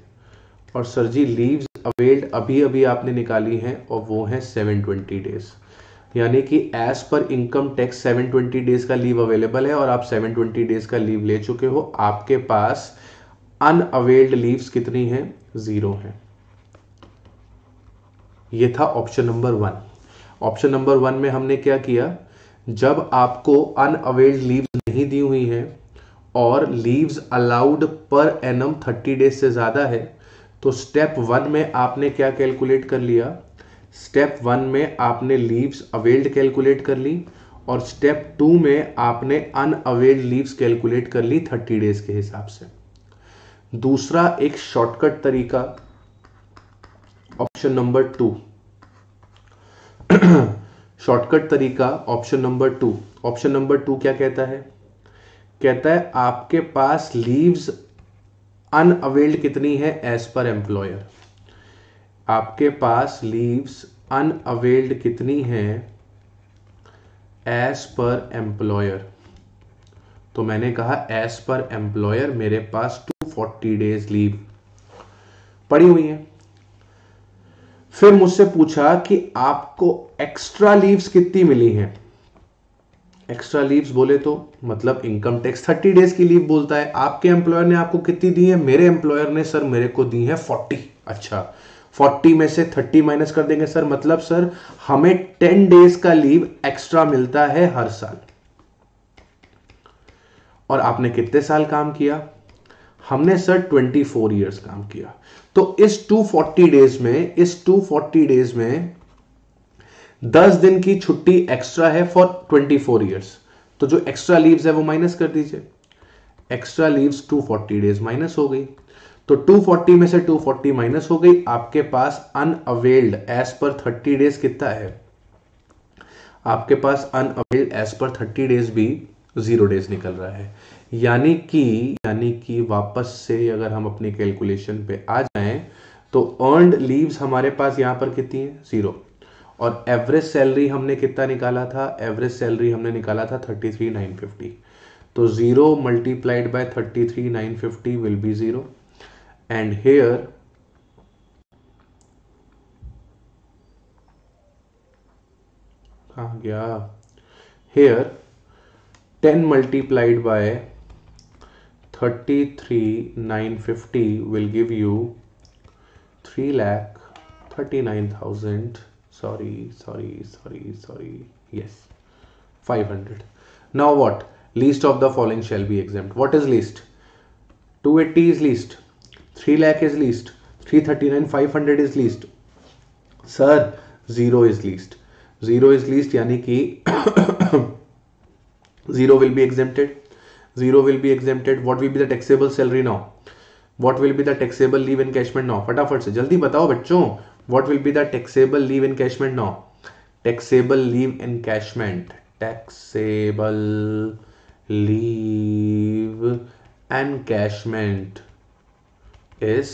और सर जी लीव्स अवेल्ड अभी अभी आपने निकाली हैं और वो हैं 720 डेज़ यानी कि as per income tax 720 days का लीव अवेलेबल है और आप 720 डेज़ का लीव ले चुके हो। आपके पास अनअवेल्ड लीव्स कितनी हैं? ज़ीरो हैं। ये था option number one option number one में हमने क्या किया? जब आपको अनअवेल्ड लीव्स नहीं दी हुई हैं और leaves allowed per annum thirty days से ज़्यादा है तो स्टेप वन में आपने क्या कैलकुलेट कर लिया? स्टेप वन में आपने लीव्स अवेल्ड कैलकुलेट कर ली और स्टेप टू में आपने अनअवेल्ड लीव्स कैलकुलेट कर ली थर्टी डेज़ के हिसाब से। दूसरा एक शॉर्टकट तरीका ऑप्शन नंबर टू शॉर्टकट तरीका option number two option number two क्या कहता है? कहता है, आपके पास लीव्स अनअवेल्ड कितनी है एज पर एम्प्लॉयर आपके पास लीव्स अनअवेल्ड कितनी है एज पर एम्प्लॉयर तो मैंने कहा एज पर एम्प्लॉयर मेरे पास 240 डेज़ लीव पड़ी हुई है. फिर मुझसे पूछा कि आपको एक्स्ट्रा लीव्स कितनी मिली हैं? एक्स्ट्रा लीव्स बोले तो मतलब इनकम टैक्स थर्टी डेज़ की लीव बोलता है। आपके एम्प्लॉयर ने आपको कितनी दी है? मेरे एम्प्लॉयर ने सर मेरे को दी है फोर्टी अच्छा फोर्टी में से थर्टी माइनस कर देंगे, सर। मतलब सर, हमें टेन डेज़ का लीव एक्स्ट्रा मिलता है हर साल। और आपने कितने साल काम किया? हमने सर ट्वेंटी फोर ईयर्स काम किया। तो इस टू फोर्टी डेज़ में, इस टू फोर्टी डेज़ में दस दिन की छुट्टी एक्स्ट्रा है फॉर ट्वेंटी फोर ईयर्स तो जो एक्स्ट्रा लीव्स है वो माइनस कर दीजिए। Extra leaves two forty days minus हो गई। तो 240 में से 240 माइनस हो गई। आपके पास अनअवेल्ड एज पर 30 डेज़ कितना है? आपके पास अनअवेल्ड एज पर 30 डेज़ भी ज़ीरो डेज़ निकल रहा है। यानी कि यानी कि वापस से अगर हम अपनी कैलकुलेशन पे आ जाएँ तो अर्नड लीव्स हमारे पास यहाँ पर कितनी है? ज़ीरो और एवरेज सैलरी हमने कितना निकाला था? एवरेज सैलरी हमने निकाला था थर्टी थ्री नाइन फिफ्टी तो zero multiplied by thirty three nine fifty will be zero and here कहा गया? Here 10 multiplied by 33950 will give you 3 lakh 39000 sorry sorry sorry sorry yes 500 now what least of the following shall be exempt what is least 280 is least 3 lakh is least 339 500 is least sir zero is least zero is least यानी कि zero will be exempted zero will be exempted what will be the taxable salary now what will be the taxable leave encashment now फटाफट से जल्दी बताओ बच्चों what will be the taxable leave encashment now taxable leave encashment taxable leave encashment is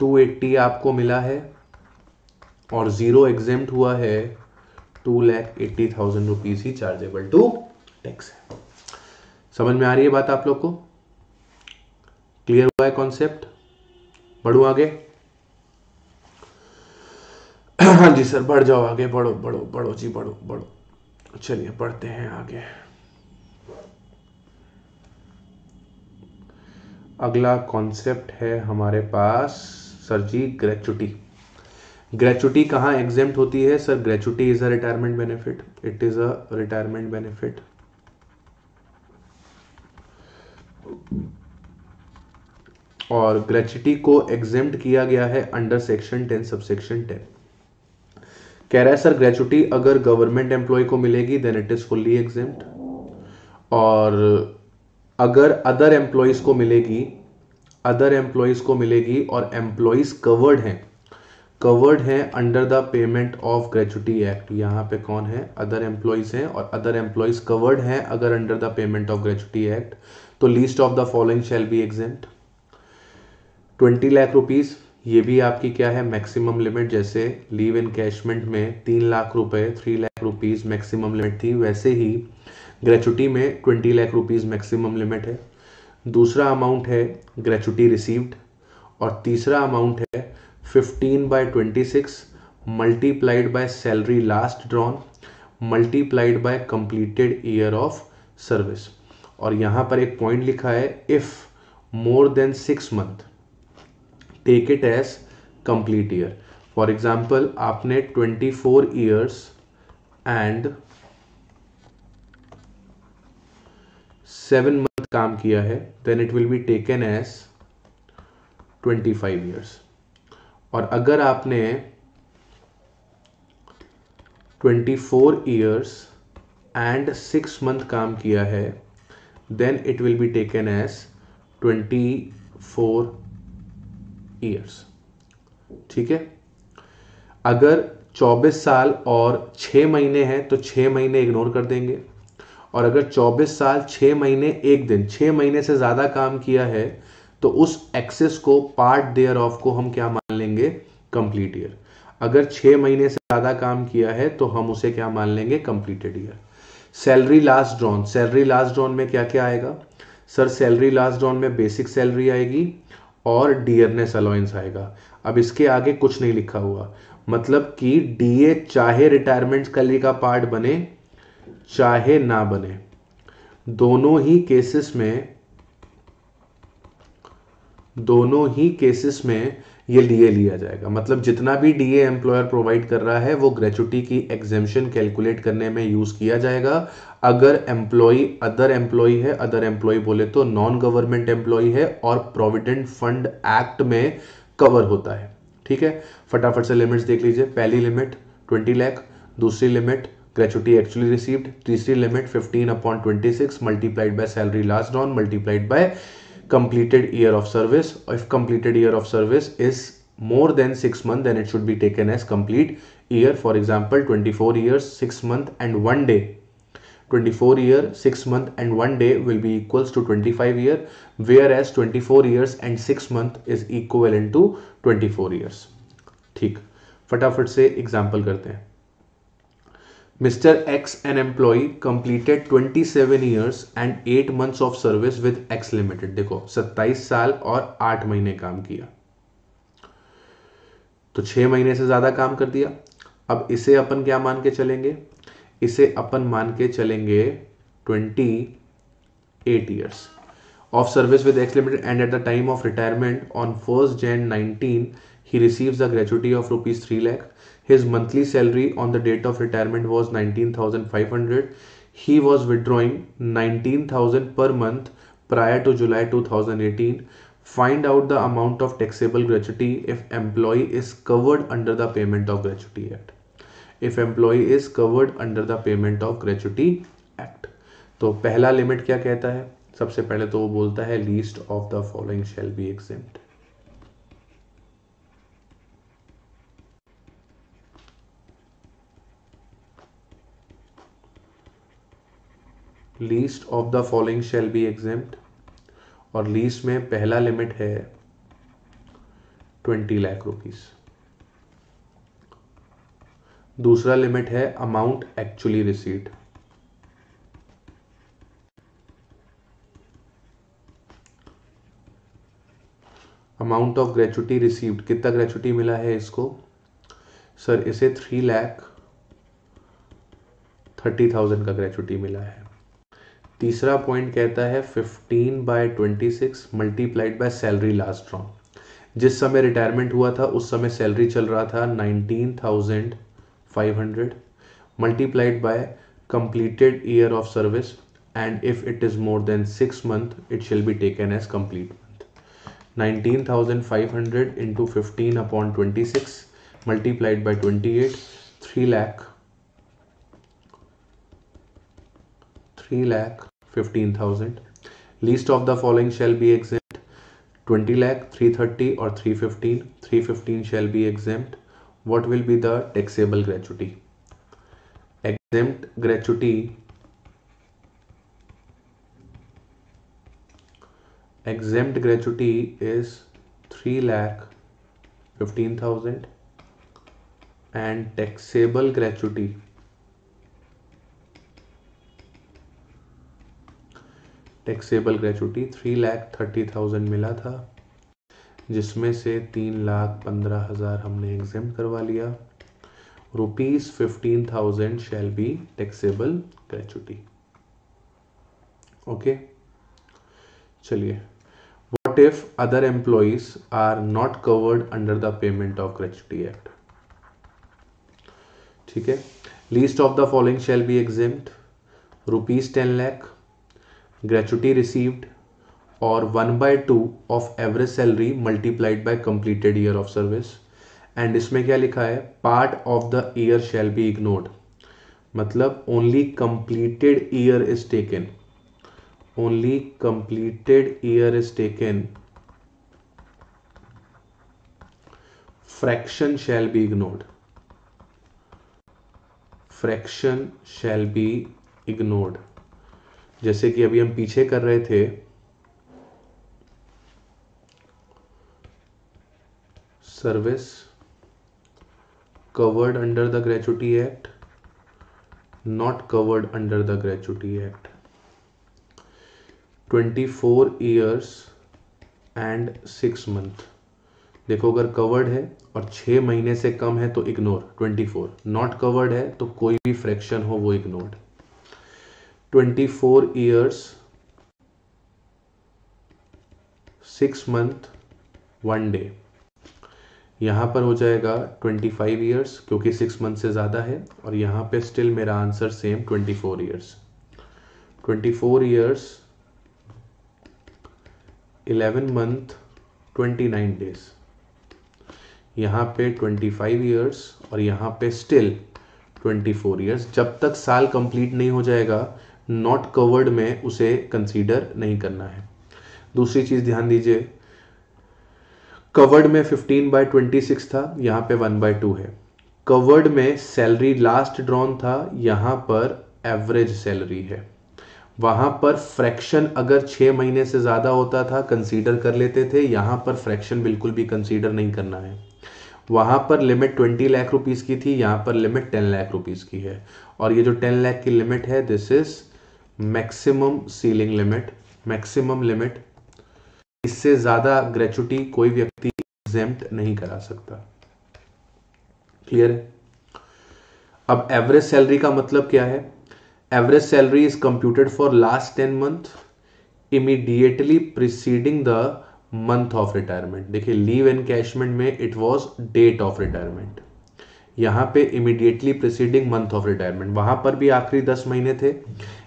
280 आपको मिला है और ज़ीरो एग्जेम्ट हुआ है two lakh eighty thousand rupees he chargeable to tax है समझ में आ रही है बात आप लोग को? क्लियर हुआ है कॉन्सेप्ट बढ़ू आगे। हाँ जी सर, बढ़ जाओ आगे, बढ़ो बढ़ो बढ़ो, जी बढ़ो बढ़ो। चलिए, बढ़ते हैं आगे। अगला कॉन्सेप्ट है हमारे पास, सर जी ग्रेचुटी ग्रेचुटी कहाँ एग्जेम्प्ट होती है? Sir gratuity is a retirement benefit it is a retirement benefit और ग्रेचुटी को एग्जेम्प्ट किया गया है under section ten subsection ten कह रहा है, सर ग्रेचुटी अगर गवर्नमेंट एम्प्लॉय को मिलेगी then it is fully exempt और अगर अदर एम्प्लॉयज़ को मिलेगी अदर एम्प्लॉयज़ को मिलेगी और एम्प्लॉयज़ कवर्ड हैं कवर्ड हैं under the payment of gratuity act यहाँ पे कौन है? अदर एम्प्लॉयज़ हैं और अदर एम्प्लॉयज़ कवर्ड हैं अगर under the payment of gratuity act तो least of the following shall be exempt twenty lakh rupees ये भी आपकी क्या है? मैक्सिमम लिमिट जैसे लीव इन कैशमेंट में तीन लाख रुपए three lakh rupees maximum limit थी, वैसे ही ग्रेचुटी में twenty lakh rupees maximum limit है। दूसरा अमाउंट है ग्रेचुटी रिसीव्ड और तीसरा अमाउंट है fifteen by twenty six multiplied by salary last drawn multiplied by completed year of service और यहाँ पर एक पॉइंट लिखा है if more than six month take it as complete year for example आपने twenty four years and seven month काम किया है then it will be taken as twenty five years और अगर आपने twenty four years and six month काम किया है it will be taken as twenty four years ठीक है? अगर 24 साल और 6 महीने हैं तो 6 महीने इग्नोर कर देंगे। और अगर 24 साल 6 महीने, एक दिन 6 महीने से ज़्यादा काम किया है तो उस एक्सेस को पार्ट देयर ऑफ़ को हम क्या मान लेंगे? कंप्लीट ईयर अगर 6 महीने से ज़्यादा काम किया है तो हम उसे क्या मान लेंगे? Completed year salary last drawn, salary last drawn में क्या क्या आएगा? सर, सैलरी लास्ट ड्रॉन में बेसिक सैलरी आएगी और डियरनेस अलाउंस आएगा। अब इसके आगे कुछ नहीं लिखा हुआ। मतलब कि डीए चाहे रिटायरमेंट सैलरी का पार्ट बने, चाहे ना बने। दोनों ही केसेस में, दोनों ही केसेस में ये डीए लिया जाएगा। मतलब जितना भी डीए एम्प्लॉयर प्रोवाइड कर रहा है, वो ग्रेचुटी की एग्जेम्पन कैलकुलेट करने में यूज़ किया जाएगा। अगर एम्प्लॉय अदर एम्प्लॉय है अदर एम्प्लॉय बोले तो नॉन गवर्नमेंट एम्प्लॉय है और प्रोविडेंट फंड एक्ट में कवर होता है। ठीक है? फटाफट से लिमिट्स देख लीजिए। पहली लिमिट ट्वेंटी लैख दूसरी लिमिट ग्रेचुटी एक्चुअली received, तीसरी limit 15 upon 26 multiplied by salary last on multiplied by completed year of service if completed year of service is more than 6 months then it should be taken as complete year for example 24 years 6 month and 1 day 24 year 6 month and 1 day will be equals to 25 year whereas 24 years and 6 month is equivalent to 24 years ठीक फटाफट से एग्ज़ाम्पल करते हैं Mr. X, an employee, completed 27 years and 8 months of service with X Limited. देखो 27 साल और 8 महीने काम किया तो 6 महीने से ज़्यादा काम कर दिया अब इसे अपन क्या मान के चलेंगे इसे अपन मान के चलेंगे 28 eight years of service with X limited and at the time of retirement on first Jan 19 he received the gratuity of rupees three lakh his monthly salary on the date of retirement was 19500 he was withdrawing 19000 per month prior to july 2018 find out the amount of taxable gratuity if employee is covered under the payment of gratuity act if employee is covered under the payment of gratuity act तो पहला लिमिट क्या कहता है सबसे पहले तो वो बोलता है least of the following shall be exempt least of the following shall be exempt और लीस्ट में पहला लिमिट है ट्वेंटी लाख रुपीस दूसरा लिमिट है amount actually received amount of gratuity received कितना ग्रेचुटी मिला है इसको? सर इसे थ्री लैख थर्टी थाउज़ेंड का ग्रेचुटी मिला है। तीसरा पॉइंट कहता है fifteen by twenty six multiplied by salary last draw जिस समय रिटायरमेंट हुआ था, उस समय सैलरी चल रहा था nineteen thousand five hundred multiplied by completed year of service and if it is more than six month it shall be taken as complete nineteen thousand five hundred into fifteen upon twenty six multiplied by twenty 15000 least of the following shall be exempt. 20 lakh 330 or 315 315 shall be exempt. What will be the taxable gratuity? Exempt gratuity exempt gratuity is 3 lakh 15000 and taxable gratuity taxable gratuity three lakh thirty thousand मिला था, जिसमें से तीन लाख पंद्रह हज़ार हमने एग्ज़ाम करवा लिया। Rupees fifteen thousand shall be taxable gratuity okay चलिए। What if other employees are not covered under the payment of gratuity act ठीक है? Least of the following shall be exempt rupees ten lakh gratuity received, or 1 by 2 of average salary multiplied by completed year of service and इसमें क्या लिखा है? Part of the year shall be ignored मतलब only completed year is taken only completed year is taken fraction shall be ignored fraction shall be ignored जैसे कि अभी हम पीछे कर रहे थे service covered under the gratuity act not covered under the gratuity act. 24 years and 6 month. देखो, अगर कवर्ड है और छः महीने से कम है तो इग्नोर 24 नॉट कवर्ड है तो कोई भी फ्रैक्शन हो वो ignored 24 years six month one day यहाँ पर हो जाएगा 25 ईयर्स क्योंकि सिक्स मंथ से ज़्यादा है, और यहाँ पे स्टिल मेरा answer same 24 years 24 years 11 month 29 days यहाँ पे 25 ईयर्स और यहाँ पे स्टिल 24 ईयर्स जब तक साल कंप्लीट नहीं हो जाएगा नॉट कवर्ड में उसे कंसीडर नहीं करना है। दूसरी चीज़ ध्यान दीजिए कवर्ड में 15 बाय 26 था, यहाँ पे 1 बाय 2 है। कवर्ड में सैलरी लास्ट ड्रॉन था, यहाँ पर एवरेज सैलरी है। वहाँ पर फ्रैक्शन अगर छह महीने से ज़्यादा होता था कंसीडर कर लेते थे, यहाँ पर फ्रैक्शन बिल्कुल भी कंसीडर नहीं करना है। वहाँ पर लिमिट 20 लाख रुपीस की थी, यहाँ पर लिमिट टेन लाख रुपीस की है। और ये जो टेन लाख की लिमिट है this is maximum ceiling limit, maximum limit. इससे ज़्यादा ग्रेचुटी कोई व्यक्ति एग्जेम्प्ट नहीं करा सकता। क्लियर है? अब एवरेज सैलरी का मतलब क्या है? Average salary is computed for last ten month immediately preceding the month of retirement देखिए लीव एनकैशमेंट में it was date of retirement यहाँ पे immediately preceding month of retirement वहाँ पर भी आखिरी दस महीने थे,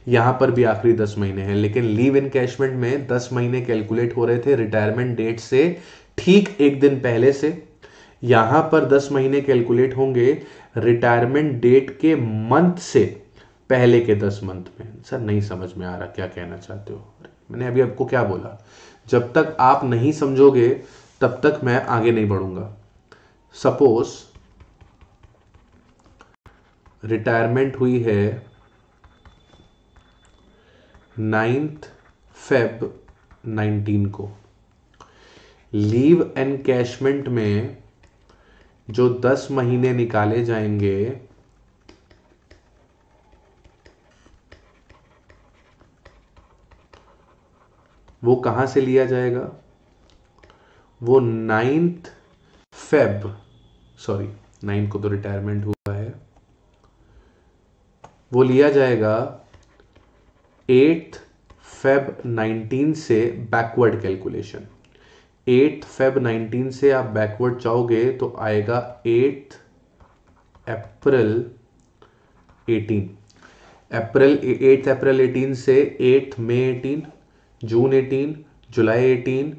यहाँ पर भी आखिरी दस महीने हैं, लेकिन लीव इनकैशमेंट में दस महीने कैलकुलेट हो रहे थे रिटायरमेंट डेट से ठीक एक दिन पहले से। यहाँ पर दस महीने कैलकुलेट होंगे रिटायरमेंट डेट के मंथ से, पहले के दस मंथ में। सर, नहीं समझ में आ रहा क्या कहना चाहते हो? मैंने अभी आपको क्या बोला? जब तक आप नहीं समझोगे, तब तक मैं आगे नहीं बढ़ूँगा। सपोज़ रिटायरमेंट हुई है। नाइन्थ फेब 19 को। लीव एनकैशमेंट में जो 10 महीने निकाले जाएँगे, वो कहाँ से लिया जाएगा? वो नाइन्थ फेब सॉरी नाइन्थ को तो रिटायरमेंट हुआ। वो लिया जाएगा एट्थ फेब 19 से बैकवर्ड कैलकुलेशन। एट्थ फेब 19 से आप बैकवर्ड चाहोगे तो आएगा एट्थ अप्रैल 18 अप्रैल, एट्थ अप्रैल 18 से एट्थ मई 18 जून 18 जुलाई 18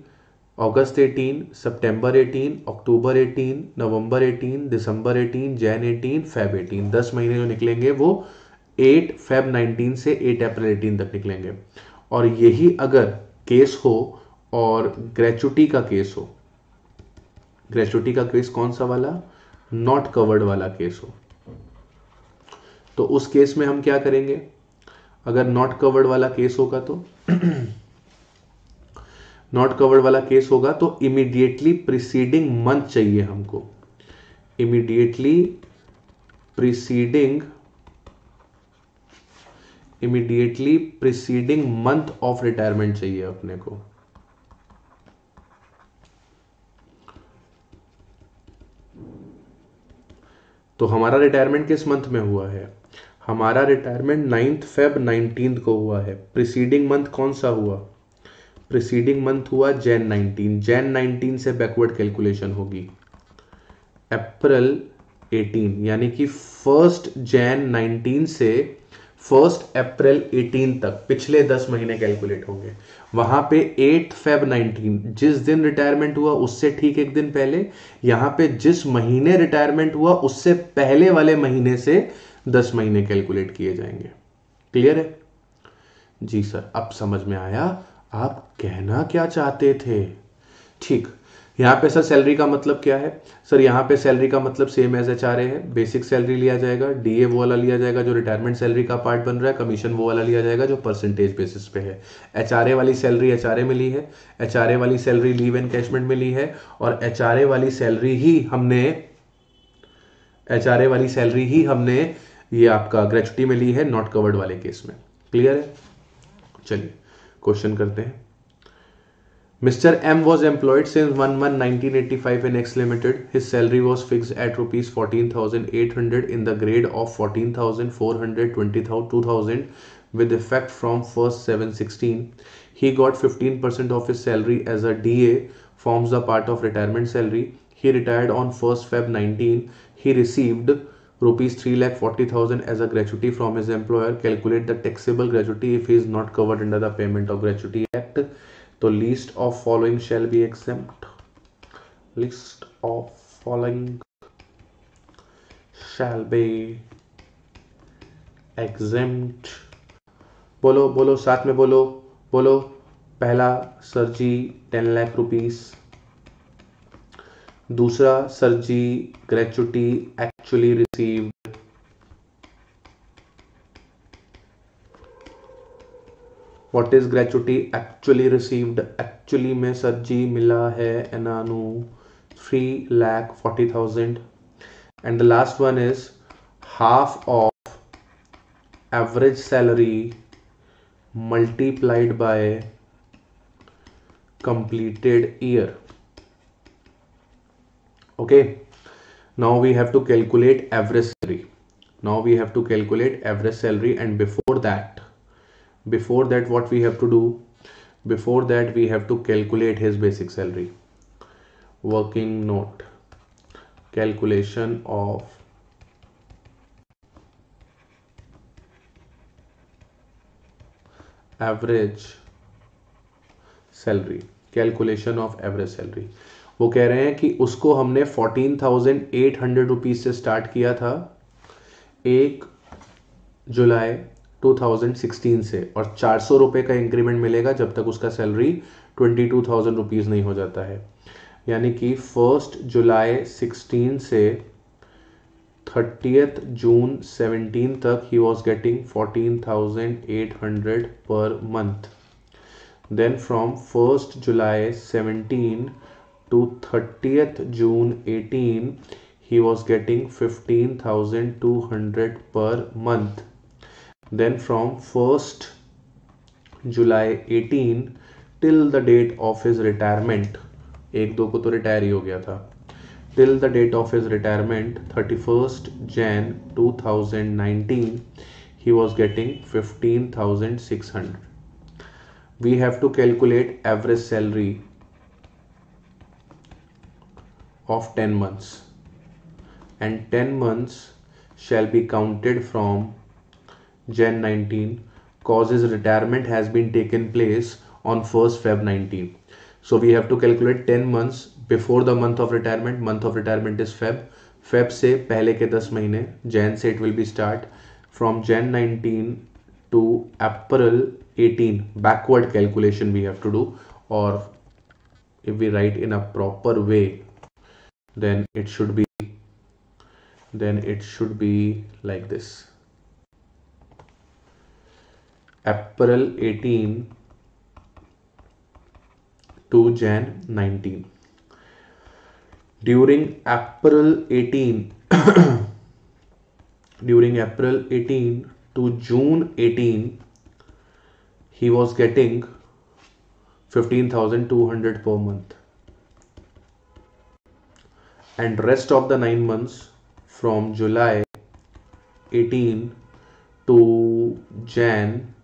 अगस्त 18 सितंबर 18 अक्टूबर 18 नवंबर 18 दिसंबर 18 जैन 18 फेब 18 दस महीने जो निकलेंगे वो एट फेब नाइनटीन से एट अप्रैल एटीन तक निकलेंगे। और यही अगर केस हो और ग्रेचुटी का केस हो ग्रेचुटी का केस कौन सा वाला? नॉट कवर्ड वाला केस हो। तो उस केस में हम क्या करेंगे? अगर नॉट कवर्ड वाला केस होगा तो नॉट कवर्ड वाला केस होगा तो इमीडिएटली प्रिसीडिंग मंथ चाहिए हमको। Immediately preceding immediately preceding month of retirement चाहिए अपने को। तो हमारा रिटायरमेंट किस मंथ में हुआ है? हमारा रिटायरमेंट नाइन्थ फेब नाइनटीन को हुआ है। प्रिसीडिंग मंथ कौन सा हुआ? प्रिसीडिंग मंथ हुआ जैन नाइनटीन। जैन नाइनटीन से बैकवर्ड कैलकुलेशन होगी। अप्रैल 18 यानी कि फ़र्स्ट जैन 19 से फ़र्स्ट अप्रैल 18 तक, पिछले 10 महीने कैलकुलेट होंगे। वहाँ पे 8 फेब 19 जिस दिन रिटायरमेंट हुआ, उससे ठीक एक दिन पहले, यहाँ पे जिस महीने रिटायरमेंट हुआ, उससे पहले वाले महीने से 10 महीने कैलकुलेट किए जाएँगे। क्लियर है? जी सर, अब समझ में आया, आप कहना क्या चाहते थे? ठीक यहाँ पे सर सैलरी का मतलब क्या है? सर, यहाँ पे सैलरी का मतलब सेम एज एच आर है। बेसिक सैलरी लिया जाएगा डीए वो वाला लिया जाएगा जो रिटायरमेंट सैलरी का पार्ट बन रहा है कमीशन वो वाला लिया जाएगा जो परसेंटेज बेसिस पे है। एचआरए वाली सैलरी एच में ली है एचआरए वाली सैलरी लीव एंड कैशमेंट में ली है और एचआरए वाली सैलरी ही हमने एचआरए वाली सैलरी ही हमने ये आपका ग्रेचुटी में ली है नॉट कवर्ड वाले केस में। क्लियर है? चलिए क्वेश्चन करते हैं। Mr. M was employed since 1 1 1985 in X Limited. His salary was fixed at rupees 14,800 in the grade of 14,400 2000 with effect from 1st 716. He got 15% of his salary as a DA, forms a part of retirement salary. He retired on 1st Feb 19. He received rupees 3,40,000 as a gratuity from his employer. Calculate the taxable gratuity if he is not covered under the Payment of Gratuity Act. तो list of following shall be except list of following shall be except बोलो बोलो, साथ में बोलो बोलो, पहला sir ji ten lakh rupees दूसरा sir ji gratuity actually received what is gratuity actually received actually में सर जी मिला है एना three lakh forty thousand and the last one is half of average salary multiplied by completed year okay now we have to calculate average salary now we have to calculate average salary and before that before that what we have to do before that we have to calculate his basic salary working note calculation of average salary calculation of average salary वो कह रहे हैं कि उसको हमने fourteen thousand eight hundred rupees से स्टार्ट किया था एक जुलाई 2016 से और चार सौ का इंक्रीमेंट मिलेगा जब तक उसका salary twenty two thousand rupees नहीं हो जाता है। यानी कि फ़र्स्ट जुलाई 16 से थर्टियथ जून 17 तक ही was getting 14,800 per month then from first July 17 to 30th June 18 he was getting 15,200 per month. Then from 1st July 18 till the date of his retirement एक दो को तो रिटायर ही हो गया था till the date of his retirement 31st Jan 2019 he was getting 15600 we have to calculate average salary of 10 months and 10 months shall be counted from Jan 19 causes retirement has been taken place on 1st Feb 19. So we have to calculate 10 months before the month of retirement. Month of retirement is Feb. Feb से पहले के 10 महीने Jan से it will be start from Jan 19 to April 18 backward calculation we have to do or if we write in a proper way then it should be then it should be like this April 18 to Jan 19. During April 18 during April 18 to June 18 he was getting 15200 per month and rest of the 9 months from July 18 to Jan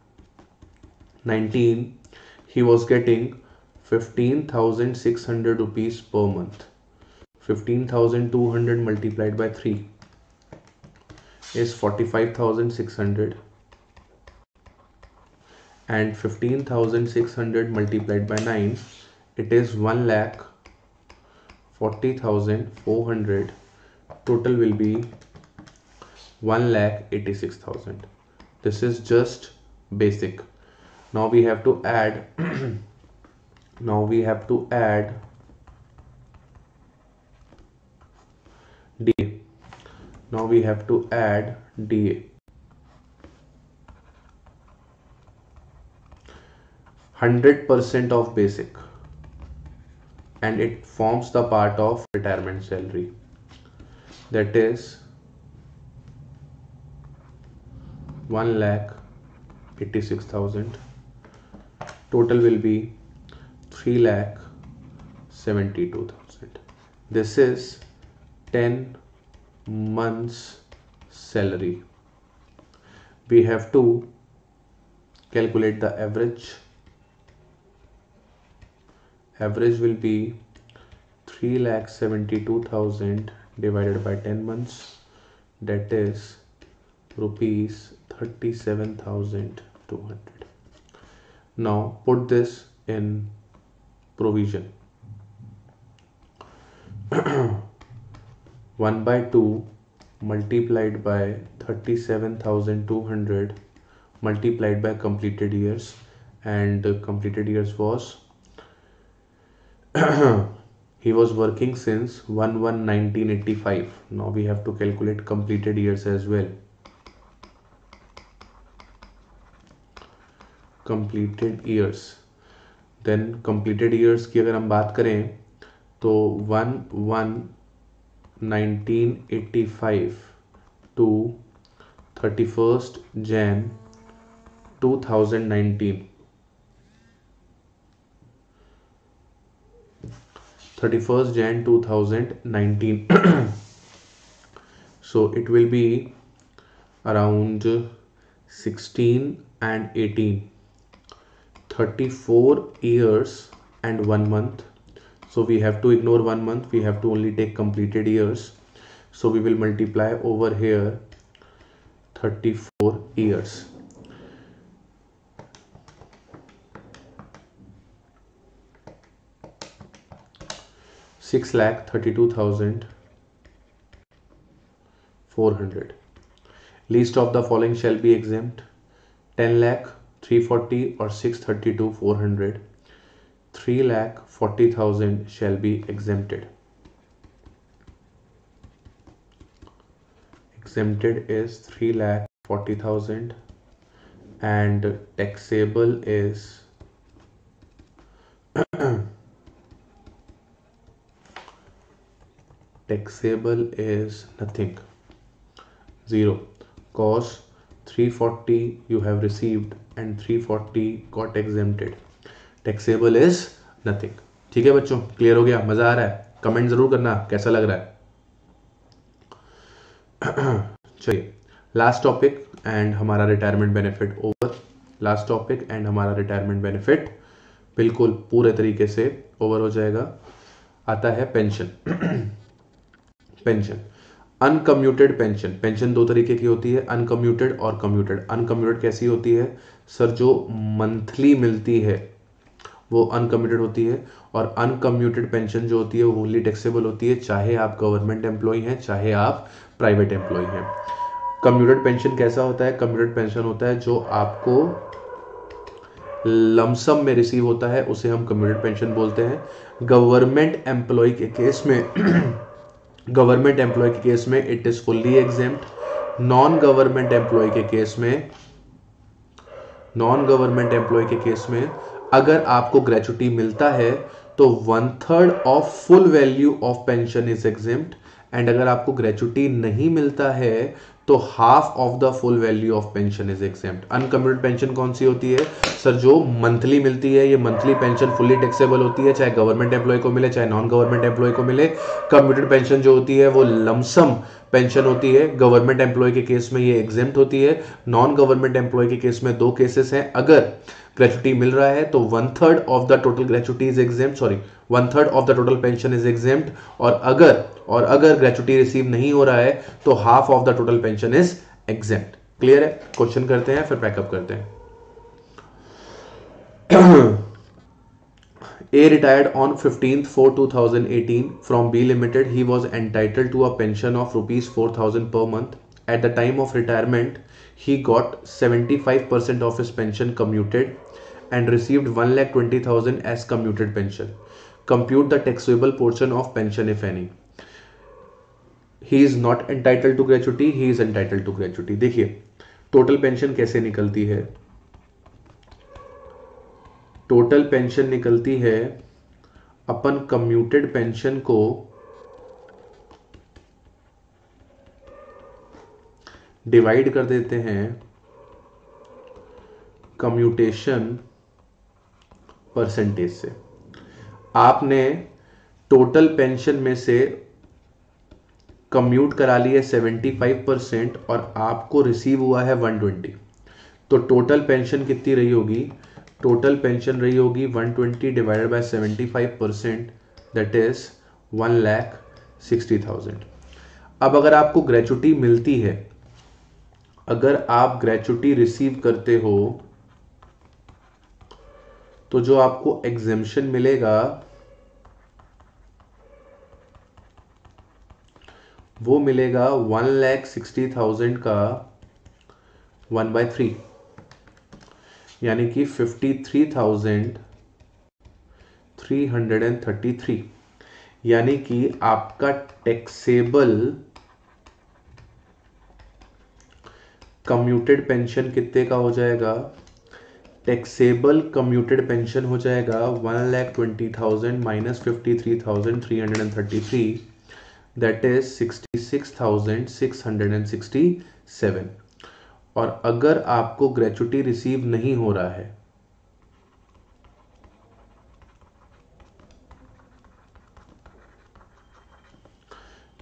19 he was getting 15600 rupees per month. 15200 multiplied by 3 is 45600 and 15600 multiplied by 9 it is 1 lakh 40400 total will be 1 lakh 86000 this is just basic now we have to add now we have to add DA now we have to add DA 100% of basic. And it forms the part of retirement salary. That is 1 lakh 86,000 total will be 3 lakh 72,000 this is 10 months salary. We have to calculate the average. Average will be 3 lakh 72,000 divided by 10 months. That is rupees 37,200 now put this in provision. 1 by 2 multiplied by 37,200 multiplied by completed years and completed years was he was working since 1 1 1985 now we have to calculate completed years as well completed years then completed years की अगर हम बात करें तो one one 1985 to 31st Jan 2019 31st Jan 2019 so it will be around 16 and 18 34 years and 1 month. So we have to ignore 1 month. We have to only take completed years. So we will multiply over here 34 years. Six lakh thirty two thousand four hundred. Least of the following shall be exempt: ten lakh 340 or 630 to 400 3 lakh 40,000 shall be exempted. Exempted is 3 lakh 40,000 and taxable is taxable is nothing zero. Cause 340 you have received and 340 got exempted. Taxable is nothing. ठीक है बच्चों? क्लियर हो गया? मज़ा आ रहा है? कमेंट ज़रूर करना, कैसा लग रहा है? चलिए लास्ट टॉपिक एंड हमारा retirement benefit over last topic and हमारा रिटायरमेंट बेनिफिट बिल्कुल पूरे तरीके से ओवर हो जाएगा। आता है pension pension uncommuted pension. Pension दो तरीके की होती है, अनकम्यूटेड और कम्यूटेड। अनकम्यूटेड कैसी होती है? सर, जो मंथली मिलती है, वो अनकम्यूटेड होती है और अनकम्यूटेड पेंशन जो होती है, वो ओनली टैक्सेबल होती है, चाहे आप गवर्नमेंट एम्प्लॉय हैं, चाहे आप प्राइवेट एम्प्लॉय हैं। कम्यूटेड पेंशन कैसा होता है? कम्यूटेड पेंशन होता है जो आपको लमसम में रिसीव होता है, उसे हम कम्यूटेड पेंशन बोलते हैं। गवर्नमेंट एम्प्लॉय के केस में गवर्नमेंट एम्प्लॉय के केस में it is fully exempt. Non government employee के केस में नॉन गवर्नमेंट एम्प्लॉय के केस में अगर आपको ग्रेचुटी मिलता है तो one third of full value of pension is exempt and अगर आपको ग्रेचुटी नहीं मिलता है तो half of the full value of pension is except uncommuted pension कौन सी होती है? सर जो मंथली मिलती है, ये मंथली पेंशन फुली टैक्सेबल होती है, चाहे गवर्नमेंट एम्प्लॉय को मिले, चाहे नॉन गवर्नमेंट एम्प्लॉय को मिले। कम्यूटेड पेंशन जो होती है, वो लमसम पेंशन होती है। गवर्नमेंट एम्प्लॉय के केस में ये एग्जेम्प्ट होती है। नॉन गवर्नमेंट एम्प्लॉय के केस में दो केसेस हैं। अगर ग्रेचुटी मिल रहा है तो one third of the total gratuity is exempt sorry one third of the total pension is exempt और अगर और अगर ग्रेचुटी रिसीव नहीं हो रहा है तो half of the total pension is exempt clear है क्वेश्चन करते हैं फिर पैकअप करते हैं A retired on 15th 4 2018 from B Limited. He was entitled to a pension of rupees 4000 per month. At the time of retirement, he got 75% of his pension commuted and received 1,20,000 as commuted pension. Compute the taxable portion of pension if any. He is not entitled to gratuity, he is entitled to gratuity. देखिए टोटल पेंशन कैसे निकलती है टोटल पेंशन निकलती है अपन कम्यूटेड पेंशन को डिवाइड कर देते हैं कम्यूटेशन परसेंटेज से। आपने टोटल पेंशन में से कम्यूट करा लिए 75 परसेंट और आपको रिसीव हुआ है 120 तो टोटल पेंशन कितनी रही होगी? टोटल पेंशन रही होगी 120 divided by 75 percent that is one lakh sixty thousand अब अगर आपको ग्रेचुटी मिलती है अगर आप ग्रेचुटी रिसीव करते हो तो जो आपको एग्जेम्पन मिलेगा, वो मिलेगा वन लैख सिक्सटी थाउज़ेंड का वन बाय थ्री यानी कि fifty three thousand three hundred and thirty three यानी कि आपका टैक्सेबल कम्यूटेड पेंशन कितने का हो जाएगा? टैक्सेबल कम्यूटेड पेंशन हो जाएगा one lakh twenty thousand minus fifty three thousand three hundred and thirty three that is sixty six thousand six hundred and sixty seven और अगर आपको ग्रेचुटी रिसीव नहीं हो रहा है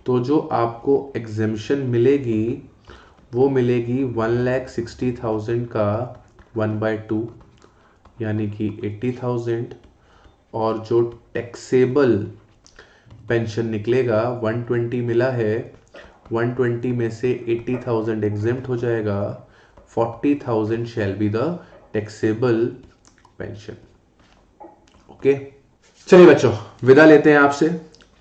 तो जो आपको एग्जेम्पन मिलेगी वो मिलेगी वन लैख सिक्सटी थाउज़ेंड का वन बाय टू यानी कि एट्टी थाउज़ेंड। और जो टैक्सेबल पेंशन निकलेगा वन ट्वेंटी मिला है 120 में से 80,000 एग्जेम्प्ट हो जाएगा 40,000 shall be the taxable pension okay चलिए बच्चों विदा लेते हैं आपसे।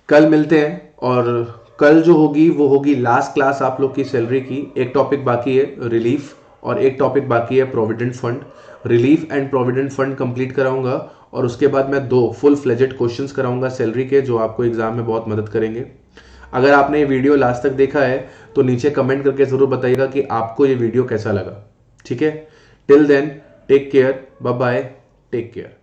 कल मिलते हैं और कल जो होगी, वो होगी लास्ट क्लास आप लोग की सैलरी की। एक टॉपिक बाकी है रिलीफ और एक टॉपिक बाकी है provident fund relief and provident fund complete कराऊँगा, और उसके बाद मैं दो फुल फ्लेजेड क्वेश्चंस कराऊँगा सैलरी के, जो आपको एग्ज़ाम में बहुत मदद करेंगे। अगर आपने ये वीडियो लास्ट तक देखा है तो नीचे कमेंट करके ज़रूर बताइएगा कि आपको ये वीडियो कैसा लगा। ठीक है? Till then take care bye bye take care